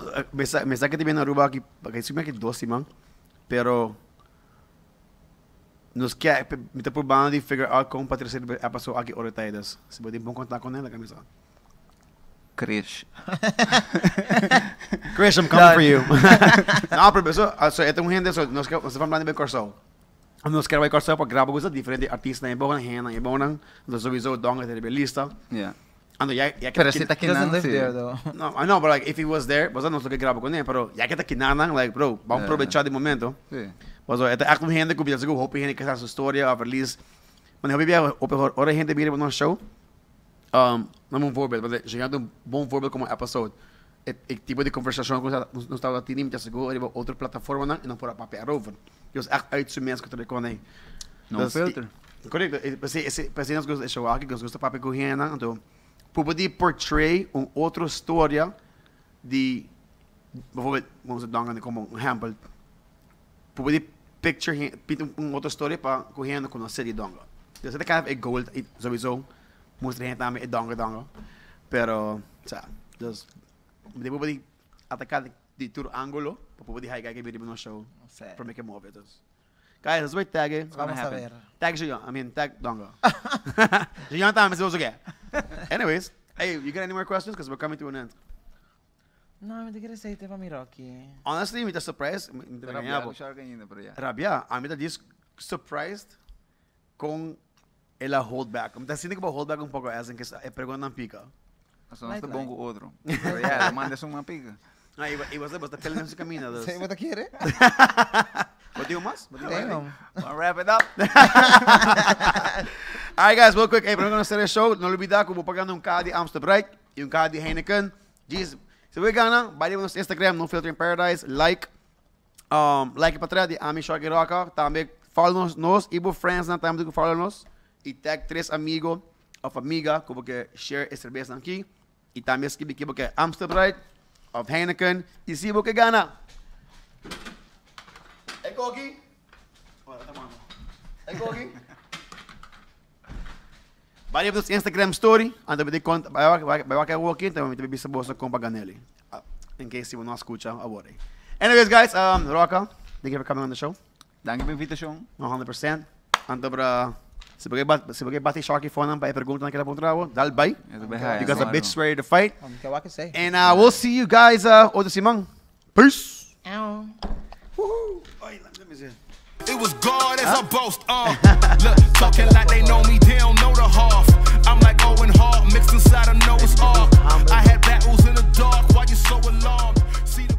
Speaker 4: me sa que também na Aruba aqui, porque isso me que doce, man. Pero nos que me tá por banda de figure out como para terceira a pessoa aqui oretadas. Se pode bom contar com ela, camisa.
Speaker 2: Crash.
Speaker 4: Chris, I'm coming for you. Não, professor, so ito um gente, so nós que nós vamos lá de Corso. Nós queremos Corso para gravar coisas diferentes, artistas em boa renda, em boa, nós sowieso donga de lista.
Speaker 2: Yeah.
Speaker 4: Ando ya ya
Speaker 2: Pero tá aqui
Speaker 3: doesn't
Speaker 2: não,
Speaker 3: live
Speaker 2: sim.
Speaker 3: there though.
Speaker 4: No, I know, but like if he was there, was não que grava com ele, pero ya que tá aqui nada, like bro, vamos
Speaker 2: É.
Speaker 4: aproveitar de momento.
Speaker 2: Sim.
Speaker 4: Was é echt um gente que eu digo, hope gente que essa história, a release. Mas eu vi op hora gente vir no show. Um, não um voorbeeld, mas chegando um bom voorbeeld como episode. é, é tipo de conversação que nós estamos tendo, muitas seguro, e outra plataforma não, e não por a papel over. E os echt uit zijn mensen que com aí. Is-
Speaker 2: filter.
Speaker 4: Esse, esse nós gostamos de show aqui, nós gostamos de papel correndo, então, poder portray uma outra história de, vamos dizer, como um exemplo, poder picture, hin- pinta uma outra história para correndo com uma série donga. Dus dat kan ik goal, ik- sowieso, moest er geen naam met donga donga. Pero, sa, dus, de poder atacar de, de todo ángulo, para poder highlight que viene no show,
Speaker 3: Sério.
Speaker 4: para it move it. Dus. Guys, let's wait tag it.
Speaker 3: Vamos a ver.
Speaker 4: Tag Jiyon. I mean, tag Dongo. Jiyon time is also get. Anyways, hey, you got any more questions? Because we're coming to an end.
Speaker 3: Não, mas eu queria sair para Miroki.
Speaker 4: Honestly, me surprised. Me me
Speaker 2: Rabia,
Speaker 4: ganhava.
Speaker 2: siya ganyan pero yeah.
Speaker 4: Rabia, a mí me surprised com ela hold back. Sinto que vou hold back um pouco essa, que é pergunta não pica.
Speaker 2: Aso nasta
Speaker 3: Nightlife.
Speaker 2: bongo outro. Pero yeah, mandas uma pica.
Speaker 4: Ah, iba, basta pele não se camina. Dus.
Speaker 3: Sei, mas quer?
Speaker 4: Botinho mais? Botinho mais?
Speaker 2: I'll wrap it up.
Speaker 4: Alright guys, real quick, hey, para não ser o show, não olvidar que eu vou pagando um carro de Amstel Bright e um carro de Heineken. Diz, se você gana, vai no nosso Instagram, no Filter in Paradise, like, um, like para trás de Ami Shock Roca, também follow nos, nos Ibo Friends na time que follow nos, e tag três amigos ou amiga, como que share essa cerveja aqui, e também escreve aqui porque Amstel Bright, of Heineken, e se você gana. É bom. É Gogi? Vai para o Instagram story, anda me conta, vai vai vai vai walk in, então me bisa bolsa com paganelli. In case you não escuta agora. Anyways, guys, um, Roca, thank you for coming on the show.
Speaker 2: Danke pela invitação.
Speaker 4: 100%. Ando para sebagai sebagai Bati Sharky phone dal. Because the bitch is ready to fight. And uh, we'll see you guys uh, the simão. Peace.
Speaker 3: Ow.
Speaker 4: Woohoo. Let me see.
Speaker 5: It was God as huh? Boast. Uh, look, talking like they know me, they don't know the half. I'm like Owen Hart, mixed inside. I had battles in the dark, why you so alarmed? See the